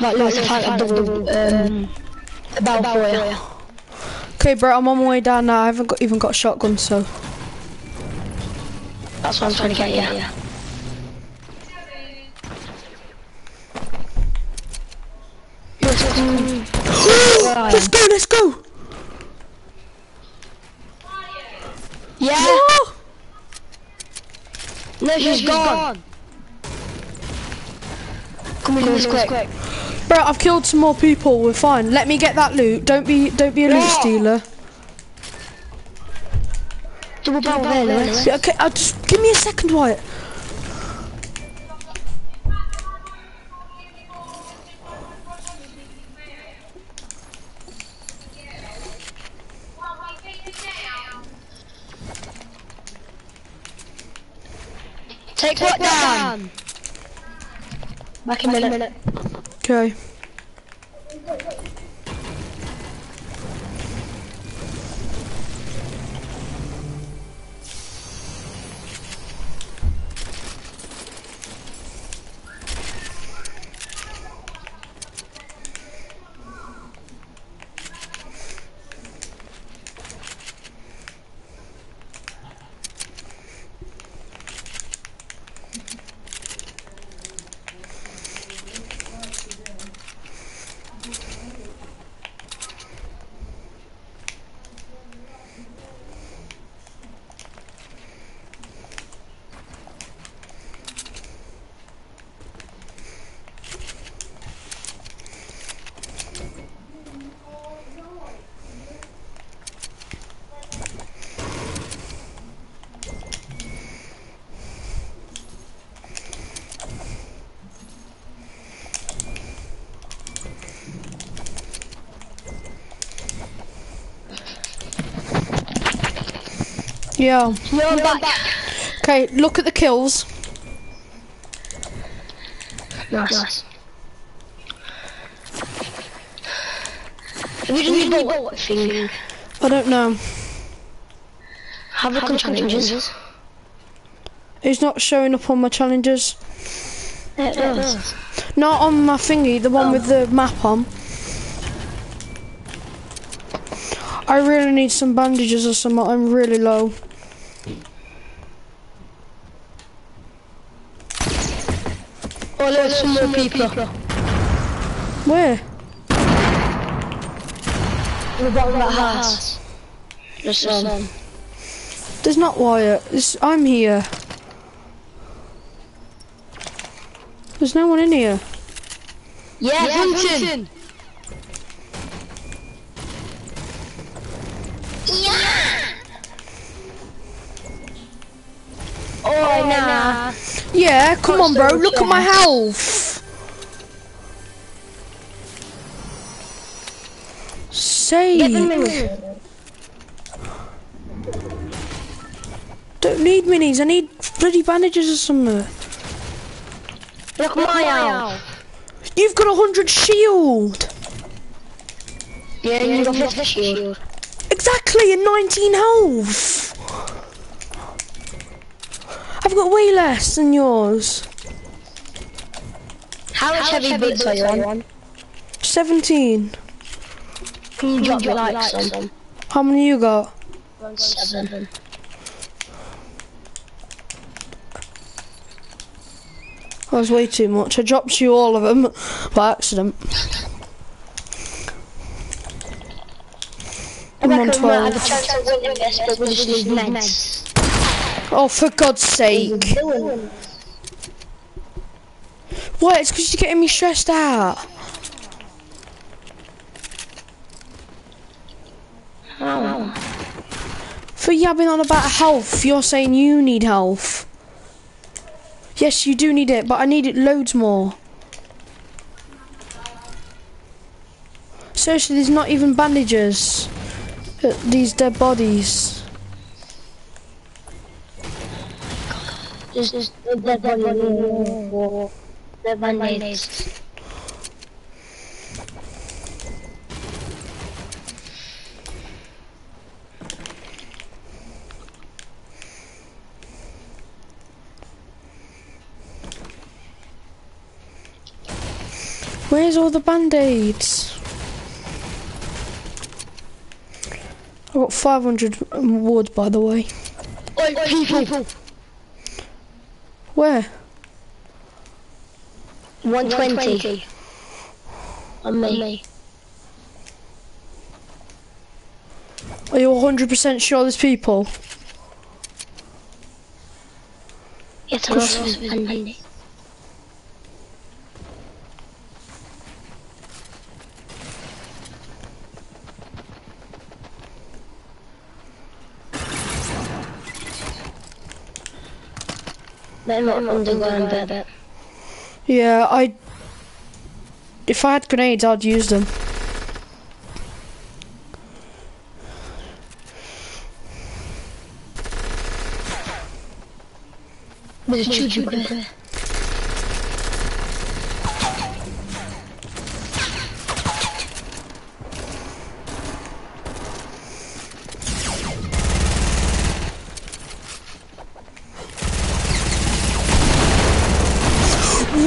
S2: Lewis, I found a double, um, a for you.
S1: Okay, bro, I'm on my way down now. I haven't got, even got a shotgun, so.
S2: That's what I'm trying to get you.
S1: Let's go, let's go!
S2: Yeah!
S1: Oh!
S2: No, she's gone. Come on, Lewis, quick.
S1: Bro, I've killed some more people. We're fine. Let me get that loot. Don't be, don't be a loot
S2: Yeah.
S1: stealer.
S2: Double barrel there, Lewis.
S1: Yeah, okay, I'll just give me a second, Wyatt.
S2: Take what down? Back in a minute.
S1: Okay. Yeah.
S2: You're on back.
S1: Okay, look at the kills.
S2: Nice. Have you done the bullet thing?
S1: I don't know.
S2: Have a look on challenges.
S1: It's not showing up on my challenges.
S2: It does.
S1: Not on my thingy, the one oh. with the map on. I really need some bandages or something. I'm really low.
S2: Oh, look, some more people.
S1: Where?
S2: In the bottom of that house. There's some.
S1: There's not wire. It's, I'm here. There's no one in here.
S2: Yeah, hunting. Oh, nah.
S1: Yeah, come on, bro. Look at my health. Save. Don't need minis. I need bloody bandages or something.
S2: Look at my health.
S1: You've got a hundred shield.
S2: Yeah, you got 50 shield.
S1: Exactly, and 19 health. I've got way less than yours.
S2: How much heavy boots are you on?
S1: 17.
S2: Can you drop your likes on?
S1: How many you got?
S2: Seven.
S1: That was way too much. I dropped you all of them by accident. I'm on
S2: I reckon we might have a
S1: 12.
S2: chance of winning this, but we just need meds.
S1: Oh, for God's sake. What? It's because you're getting me stressed out. For yabbing on about health, you're saying you need health. Yes, you do need it, but I need it loads more. Seriously, there's not even bandages at these dead bodies.
S2: Just, just, the, the, the, the,
S1: Where's all the band-aids? I've got 500 wood, by the way.
S2: Oi, people!
S1: Where?
S2: 120. On me.
S1: Are you 100% sure there's people?
S2: It's also band-aid. They're not underground bit.
S1: Yeah, I... If I had grenades, I'd use them.
S2: There's a choo-choo bit.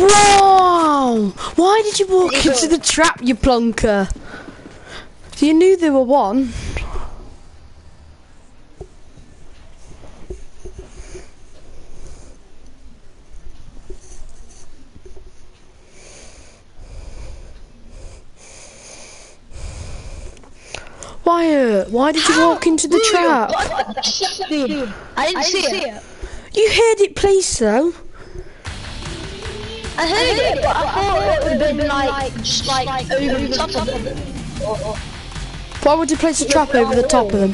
S1: Wow! Why did you walk into the trap, you plonker? You knew there were one. Wyatt, uh, why did you walk into the trap?
S2: I didn't see it.
S1: You heard it please, though.
S2: I heard it, but I thought it would have been like, just like over the top of it.
S1: Why would you place a trap over the top of them?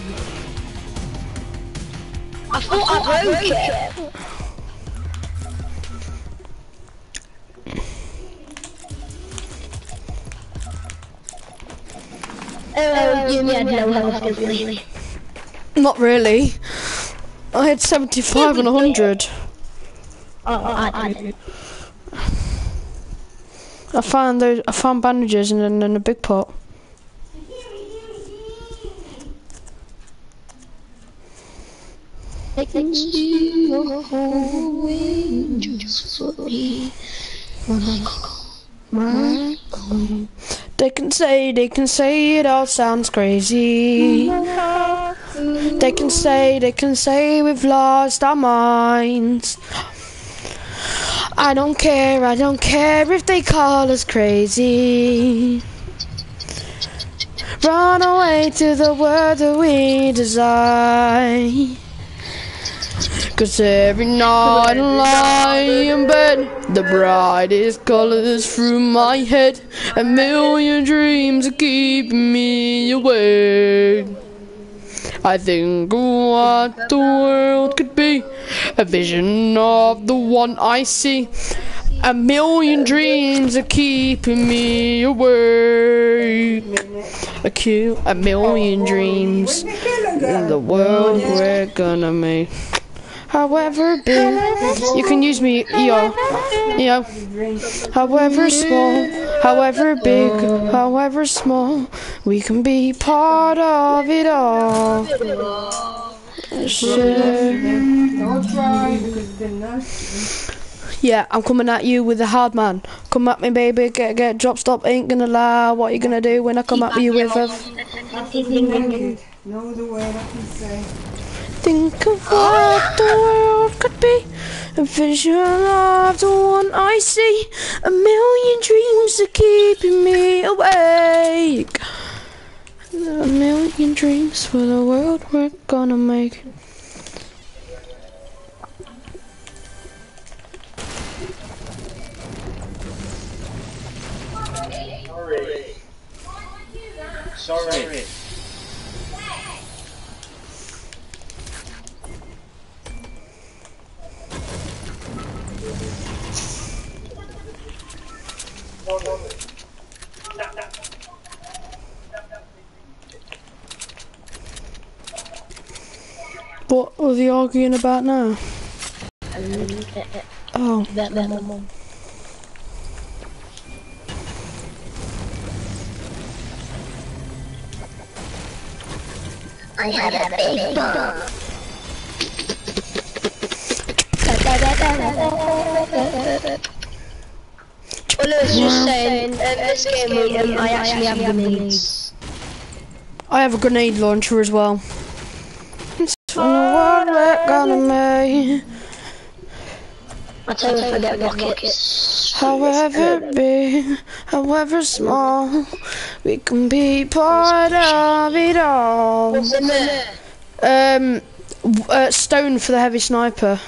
S2: I thought I broke it. Oh, um, you had no health, didn't?
S1: Not really. I had 75 and 100.
S2: Oh, I didn't.
S1: I found those. I found bandages and then in a big pot. They can say, they can say it all sounds crazy. They can say, they can say we've lost our minds. I don't care, I don't care if they call us crazy. Run away to the world that we desire. Cause every night I lie in bed, the brightest colors through my head. A million dreams are keeping me awake. I think what the world could be, a vision of the one I see. A million dreams are keeping me awake. A cute, a million dreams in the world we're gonna make. However big, you can use me, yo, yo. However small, however big, however small, we can be part of it all. Share.
S4: Don't try because it's been nice.
S1: Yeah, I'm coming at you with a hard man. Come at me, baby. Get get drop stop. Ain't gonna lie. What you gonna do when I come at you with a?
S4: Know the word I can say.
S1: Think of what the world could be. A vision of the one I see. A million dreams are keeping me awake. A million dreams for the world we're gonna make.
S5: Sorry.
S1: What are they arguing about now? Oh.
S2: That, that, that, I had a big bomb. da, da, da, da, da, da, da, da. Well, I was just saying, um, this game, um, I actually have grenades.
S1: I have a grenade launcher as well. It's from the world we're gonna make.
S2: I tell you if I get rockets.
S1: However big, however small, we can be part of it all.
S2: What's in there?
S1: Um, uh, stone for the heavy sniper.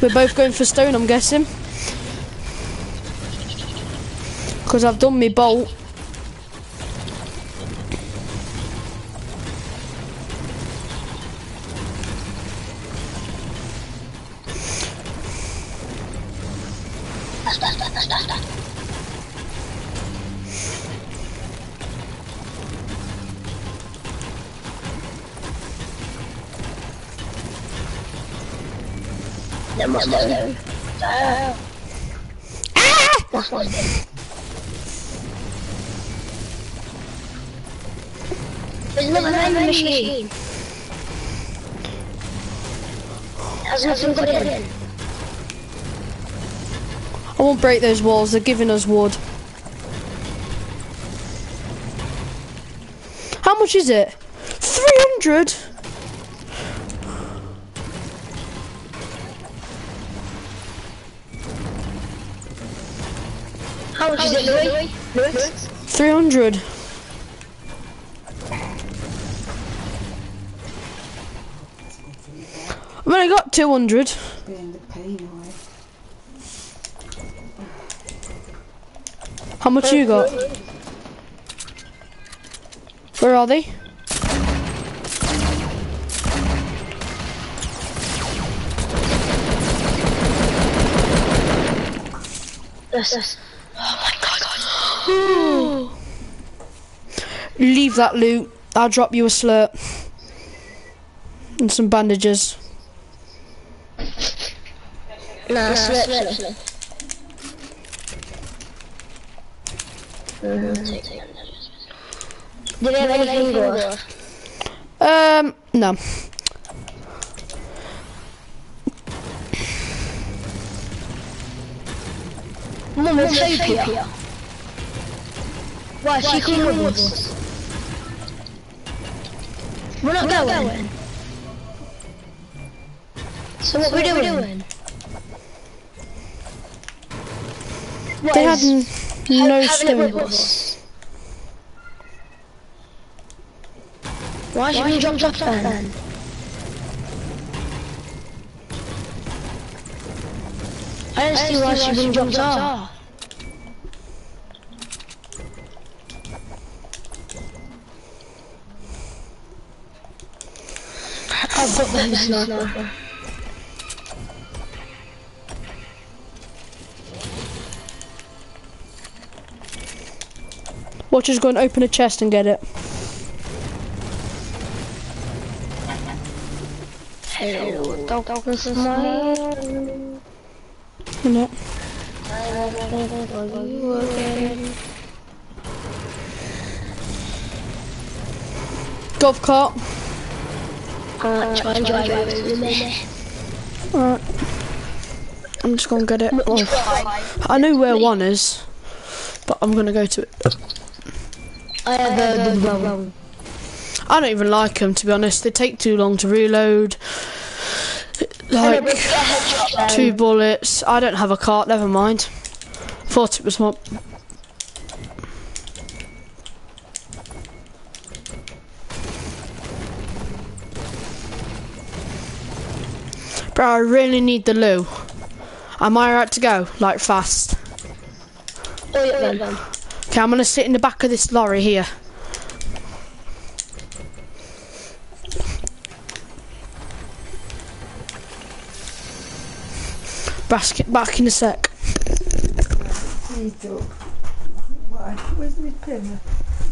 S1: We're both going for stone, I'm guessing. Because I've done me bolt. Break those walls, they're giving us wood. How much is it? 300?
S2: How much is it, Lewis? Lewis?
S1: 300. I've only got 200.
S4: Being the pain away.
S1: How much you got? Where are they?
S2: Yes, yes.
S1: Leave that loot. I'll drop you a slurp. And some bandages.
S2: Nah, slip, slip. Did they have anything?
S1: Um, no.
S2: Mum, it's Sophia. Why, she with us? We're not going. So what we doing? What
S1: They had
S2: is-
S1: n- no stone.
S2: us? Why should we drop off then? I don't see why she been dropped off. I've got the sniper.
S1: Watch us go and open a chest and get it.
S2: Hello, Dr. Smile.
S1: Innit?
S2: Are you again?
S1: Golf cart.
S2: Alright, try and drive over with.
S1: Alright. I'm just gonna get it. Well, I know where one is, but I'm gonna go to it.
S2: I have the wrong.
S1: I don't even like them to be honest. They take too long to reload. Like two bullets. I don't have a cart. Never mind. Thought it was my. Bro, I really need the loo. Am I right to go? Like fast.
S2: Oh, yeah.
S1: Okay, I'm gonna sit in the back of this lorry here. Basket back in a sec.
S4: Feet up. Why? Where's my pin?
S1: You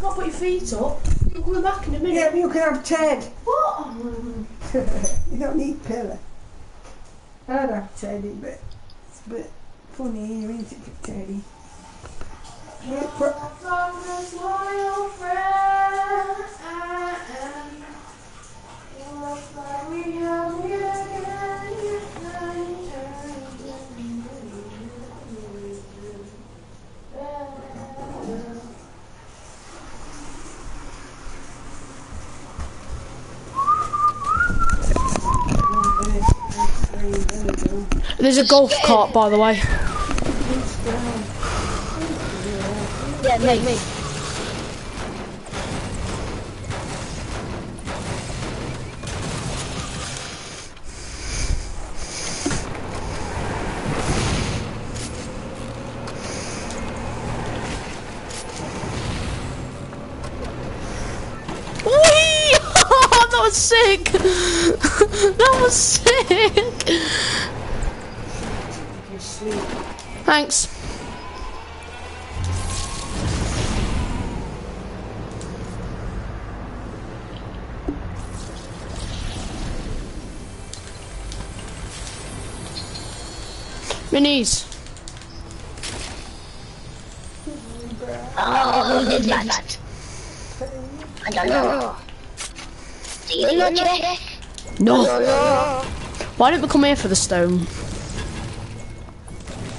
S1: can't put your feet up. You're coming back in a minute.
S4: Yeah, but you can have Ted.
S1: What?
S4: you don't need pillar. I'd have Teddy, but it's a bit funny here, isn't it, for Teddy?
S1: There's a golf cart, by the way.
S2: Mate. mate.
S1: Whee! that was sick. that was sick. Thanks.
S2: Oh, who did that? I don't know. Do you Jack?
S1: No.
S2: No,
S1: Why didn't we come here for the stone?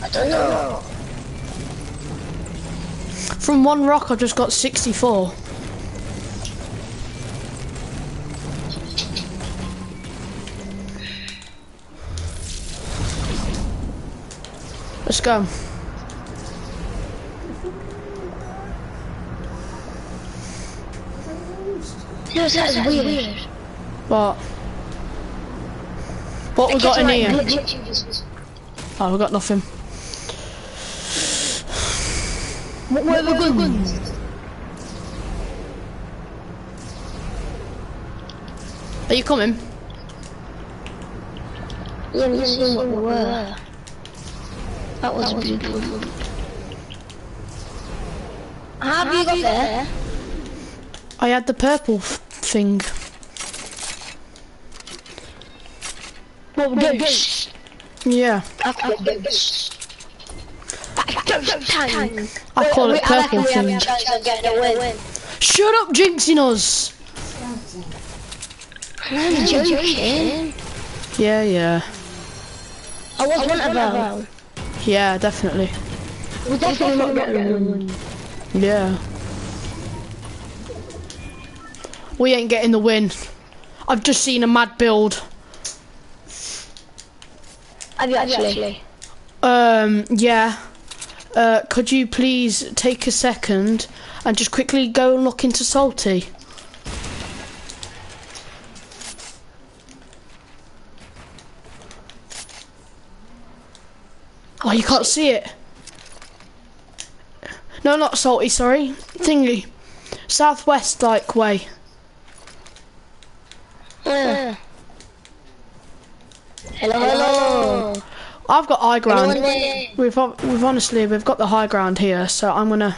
S2: I don't know.
S1: From one rock, I just got 64. Let's go.
S2: You know, that's weird.
S1: What? What we got in here? Oh, we got nothing.
S2: What were the guns?
S1: Are you coming?
S2: Yeah, we seen what they were. That was beautiful. How have you got there?
S1: I had the purple thing.
S2: What ghost?
S1: Yeah.
S2: Ghost tank.
S1: I call it purple thing. Shut up, jinxing us!
S2: I'm joking.
S1: Yeah, yeah.
S2: I was one about.
S1: Yeah, definitely.
S2: We're definitely not getting one.
S1: Yeah. We ain't getting the win. I've just seen a mad build.
S2: Have you actually?
S1: Um, yeah. Uh, could you please take a second and just quickly go and look into Salty? Oh, you can't see it. No, not Salty, sorry. Thingy. Southwest, like, way.
S2: Yeah. Hello, hello.
S1: I've got high ground. We've, we've honestly, we've got the high ground here, so I'm gonna...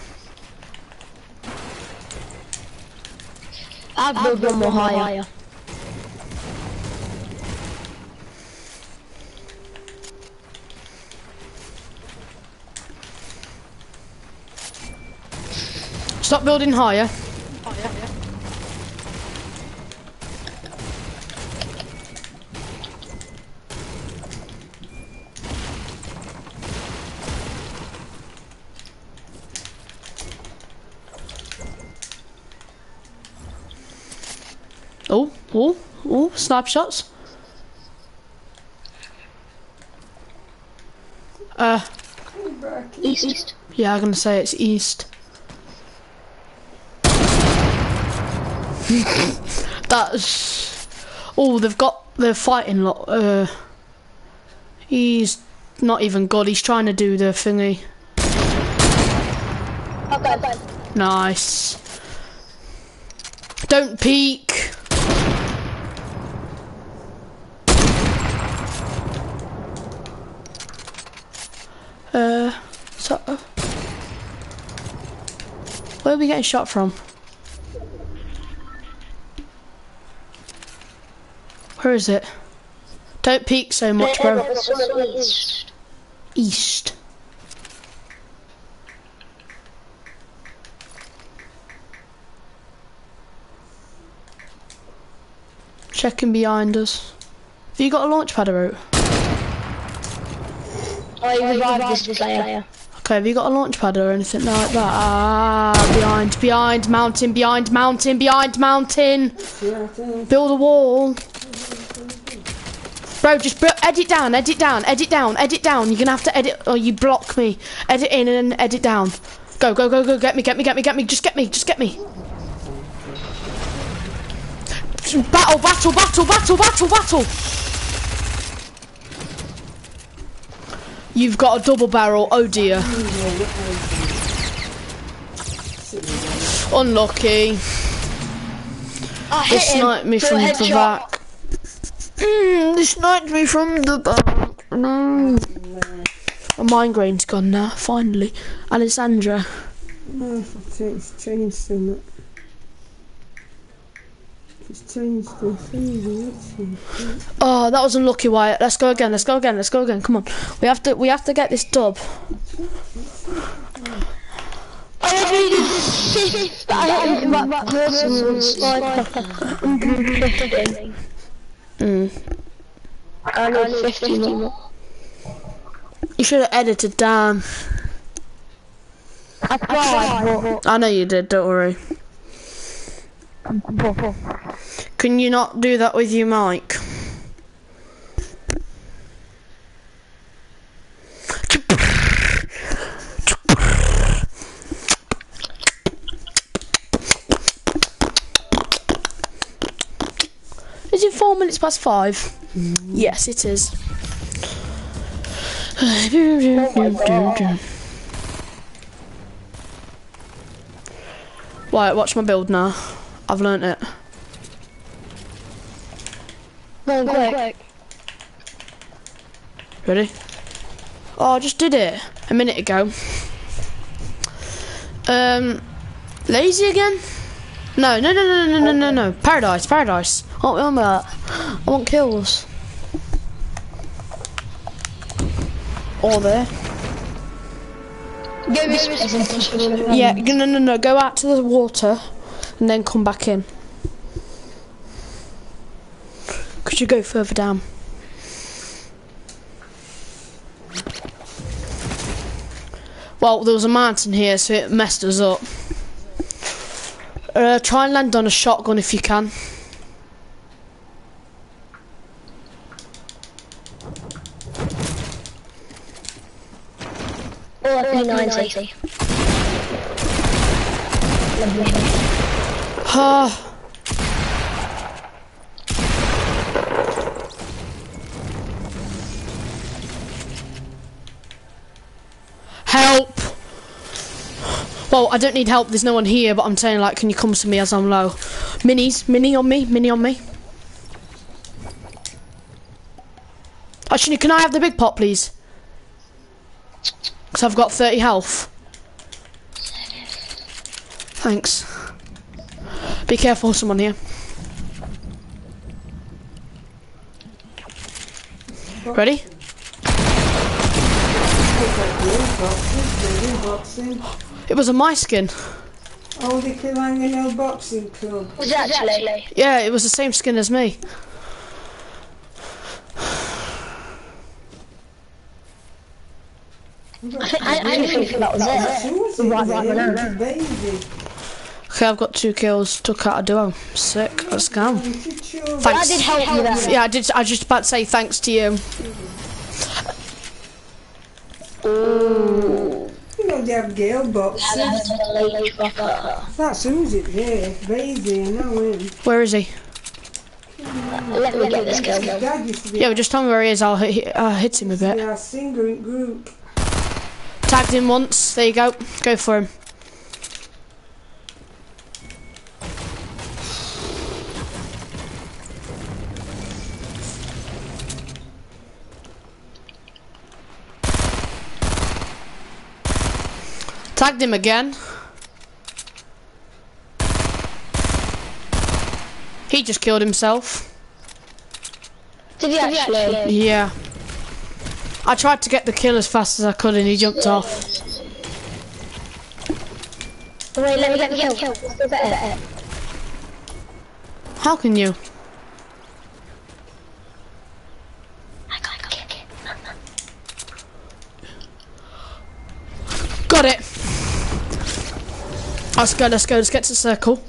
S2: I've built one more higher.
S1: Stop building higher. Oh, oh, oh, snipe shots. Uh,
S2: East.
S1: yeah, I'm gonna say it's east. That's. Oh, they've got. They're fighting lot. Uh, he's not even good. He's trying to do the thingy.
S2: Okay.
S1: Nice. Don't peek. Uh, so. Where are we getting shot from? Where is it? Don't peek so much, bro. East. Checking behind us. Have you got a launch pad out?
S2: I revived this player.
S1: Okay, have you got a launch pad or anything like that? Ah, behind, behind, mountain, behind, mountain, behind, mountain.
S4: Yeah, I think.
S1: Build a wall. Bro, just edit down, edit down, edit down, edit down. You're gonna have to edit, or you block me. Edit in and then edit down. Go, go, go, go, get me, get me, get me, get me. Just get me, just get me. Battle, battle, battle, battle, battle, battle. You've got a double barrel. Oh dear. Unlucky.
S2: I
S1: They
S2: hit him
S1: sniped me from the back. Mm, they sniped me from the back. No. My migraine's gone now, finally. Alessandra.
S4: No, it's it's changed so much. It's changed the thing.
S1: Oh, that was unlucky, Wyatt. Let's go again, let's go again, let's go again. Come on. We have to we have to get this dub.
S2: I only did fifth, but I hit him back person was like 150.
S1: Mm.
S2: I need 50 more.
S1: You should have edited down.
S2: I tried,
S1: I know you did, don't worry. Can you not do that with your mic? Minutes past five? Yes, it is. Right, watch my build now. I've learnt it.
S2: Go on, quick.
S1: Ready? Oh, I just did it a minute ago. Um, lazy again? No, no, no, no, no, no, no, no. Paradise, paradise. I want remember that. I want kills. Or there.
S2: Go this.
S1: Yeah, no, no, no. Go out to the water and then come back in. Could you go further down? Well, there was a mountain here, so it messed us up. Uh, try and land on a shotgun if you can.
S2: Or P90.
S1: Help! Well, I don't need help. There's no one here, but I'm saying like, can you come to me as I'm low? Minis, mini on me, mini on me. Actually, can I have the big pot, please? Because I've got 30 health. Thanks. Be careful, someone here. Ready? It was a my skin.
S4: Oh, the Kilangano Boxing Club.
S2: Was it actually?
S1: Yeah, it was the same skin as me.
S2: I, I didn't think that was it.
S4: Susie,
S2: Right,
S4: right,
S2: right,
S4: right, baby.
S1: Okay, I've got two kills. Took out a duo. Sick. Let's go.
S4: You
S2: I
S1: Thanks.
S2: did help you there.
S1: Yeah, I did. I was just about to say thanks to you.
S4: You know they have Gale boxes. That's who's it there. Baby, now in.
S1: Where is he?
S2: Let me get this girl.
S4: Dad used to be
S1: Yeah, but just tell me where he is. I'll hit, uh, hit him a bit.
S4: our singer group.
S1: Tagged him once. There you go. Go for him. Tagged him again. He just killed himself.
S2: Did he actually?
S1: Yeah. I tried to get the kill as fast as I could and he jumped off.
S2: Wait, let me get the kill. Let's do better.
S1: How can you?
S2: I kick.
S1: Got it. Let's go, let's go, let's get to the circle.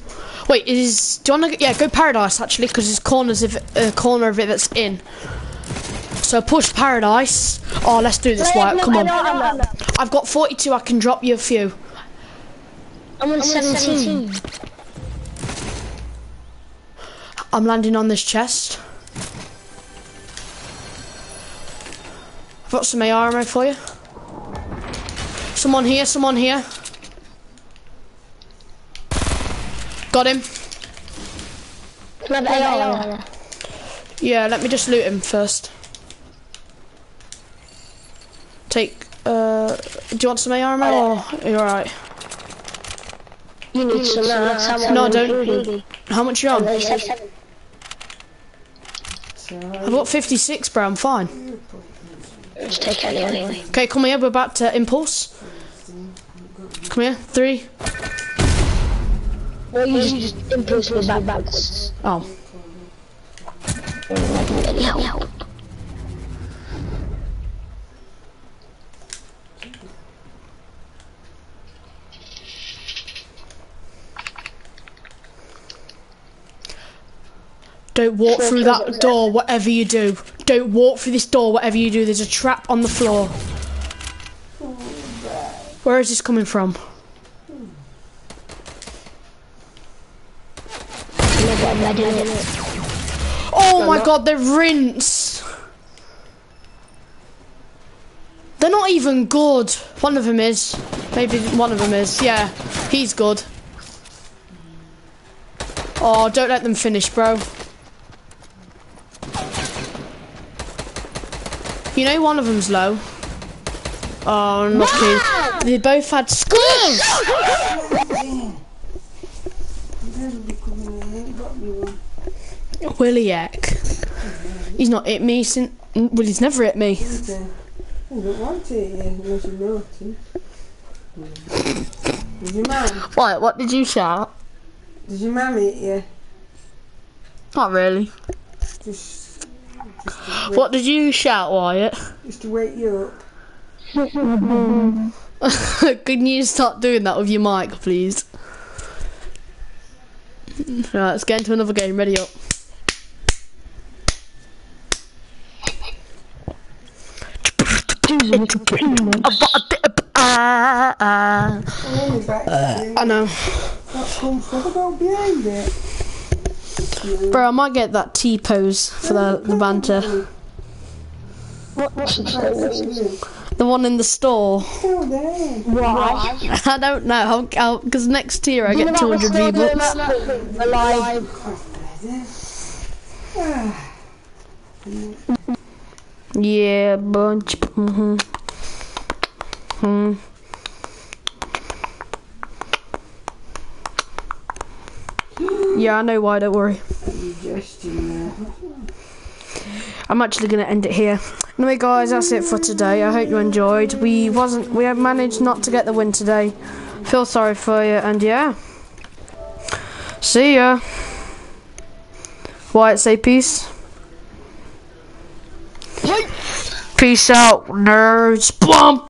S1: Wait, is do you want to? Yeah, go paradise actually, because there's corners of a uh, corner of it that's in. So push paradise. Oh, let's do this, Wyatt. Come on. I've got 42. I can drop you a few.
S2: I'm on 17.
S1: I'm landing on this chest. I've got some AR ammo for you. Someone here, someone here. Got him.
S2: Can I have AR?
S1: Yeah, let me just loot him first. Take, uh, do you want some AR ammo or you're alright?
S2: You need some now. That's how
S1: No, I don't.
S2: really-
S1: How much you on?
S2: They said seven.
S4: So
S1: I've got 56, bro, I'm fine.
S2: Let's take it anyway.
S1: Okay, come here, we're about to impulse. Come here, three.
S2: Well, you just impulse me back backwards.
S1: Oh,
S2: Any
S1: don't walk through that door, whatever you do. Don't walk through this door, whatever you do. There's a trap on the floor. Where is this coming from? Oh my god, they're rinse. They're not even good. One of them is. Maybe one of them is. Yeah, he's good. Oh, don't let them finish, bro. You know one of them's low. Oh, unlucky. They both had scores.
S4: they'll be coming in. Ain't got me one.
S1: Williak. He's not hit me since. Well, he's never hit me.
S4: Is there? I don't want it yet, unless you naughty. Did your mum?
S1: What? What did you shout?
S4: Did your mum eat you?
S1: Not really.
S4: Just,
S1: What did you shout, Wyatt?
S4: just to wake you up.
S1: Can you start doing that with your mic, please? Right, let's get into another game. Ready up.
S4: I'm only back to you.
S1: I know,
S4: go behind it.
S1: Bro. I might get that T pose for the, the banter.
S4: That's the
S1: The one in the store.
S2: Why?
S1: I don't know. Because next tier I get 200 V bucks.
S2: Alive.
S4: Ah,
S1: Yeah, bunch. hmm Hmm. Yeah, I know why. Don't worry. I'm actually gonna end it here. Anyway, guys, that's it for today. I hope you enjoyed. We wasn't. We have managed not to get the win today. Feel sorry for you, and yeah. See ya. Wyatt, say peace. Peace out, nerds. Bump.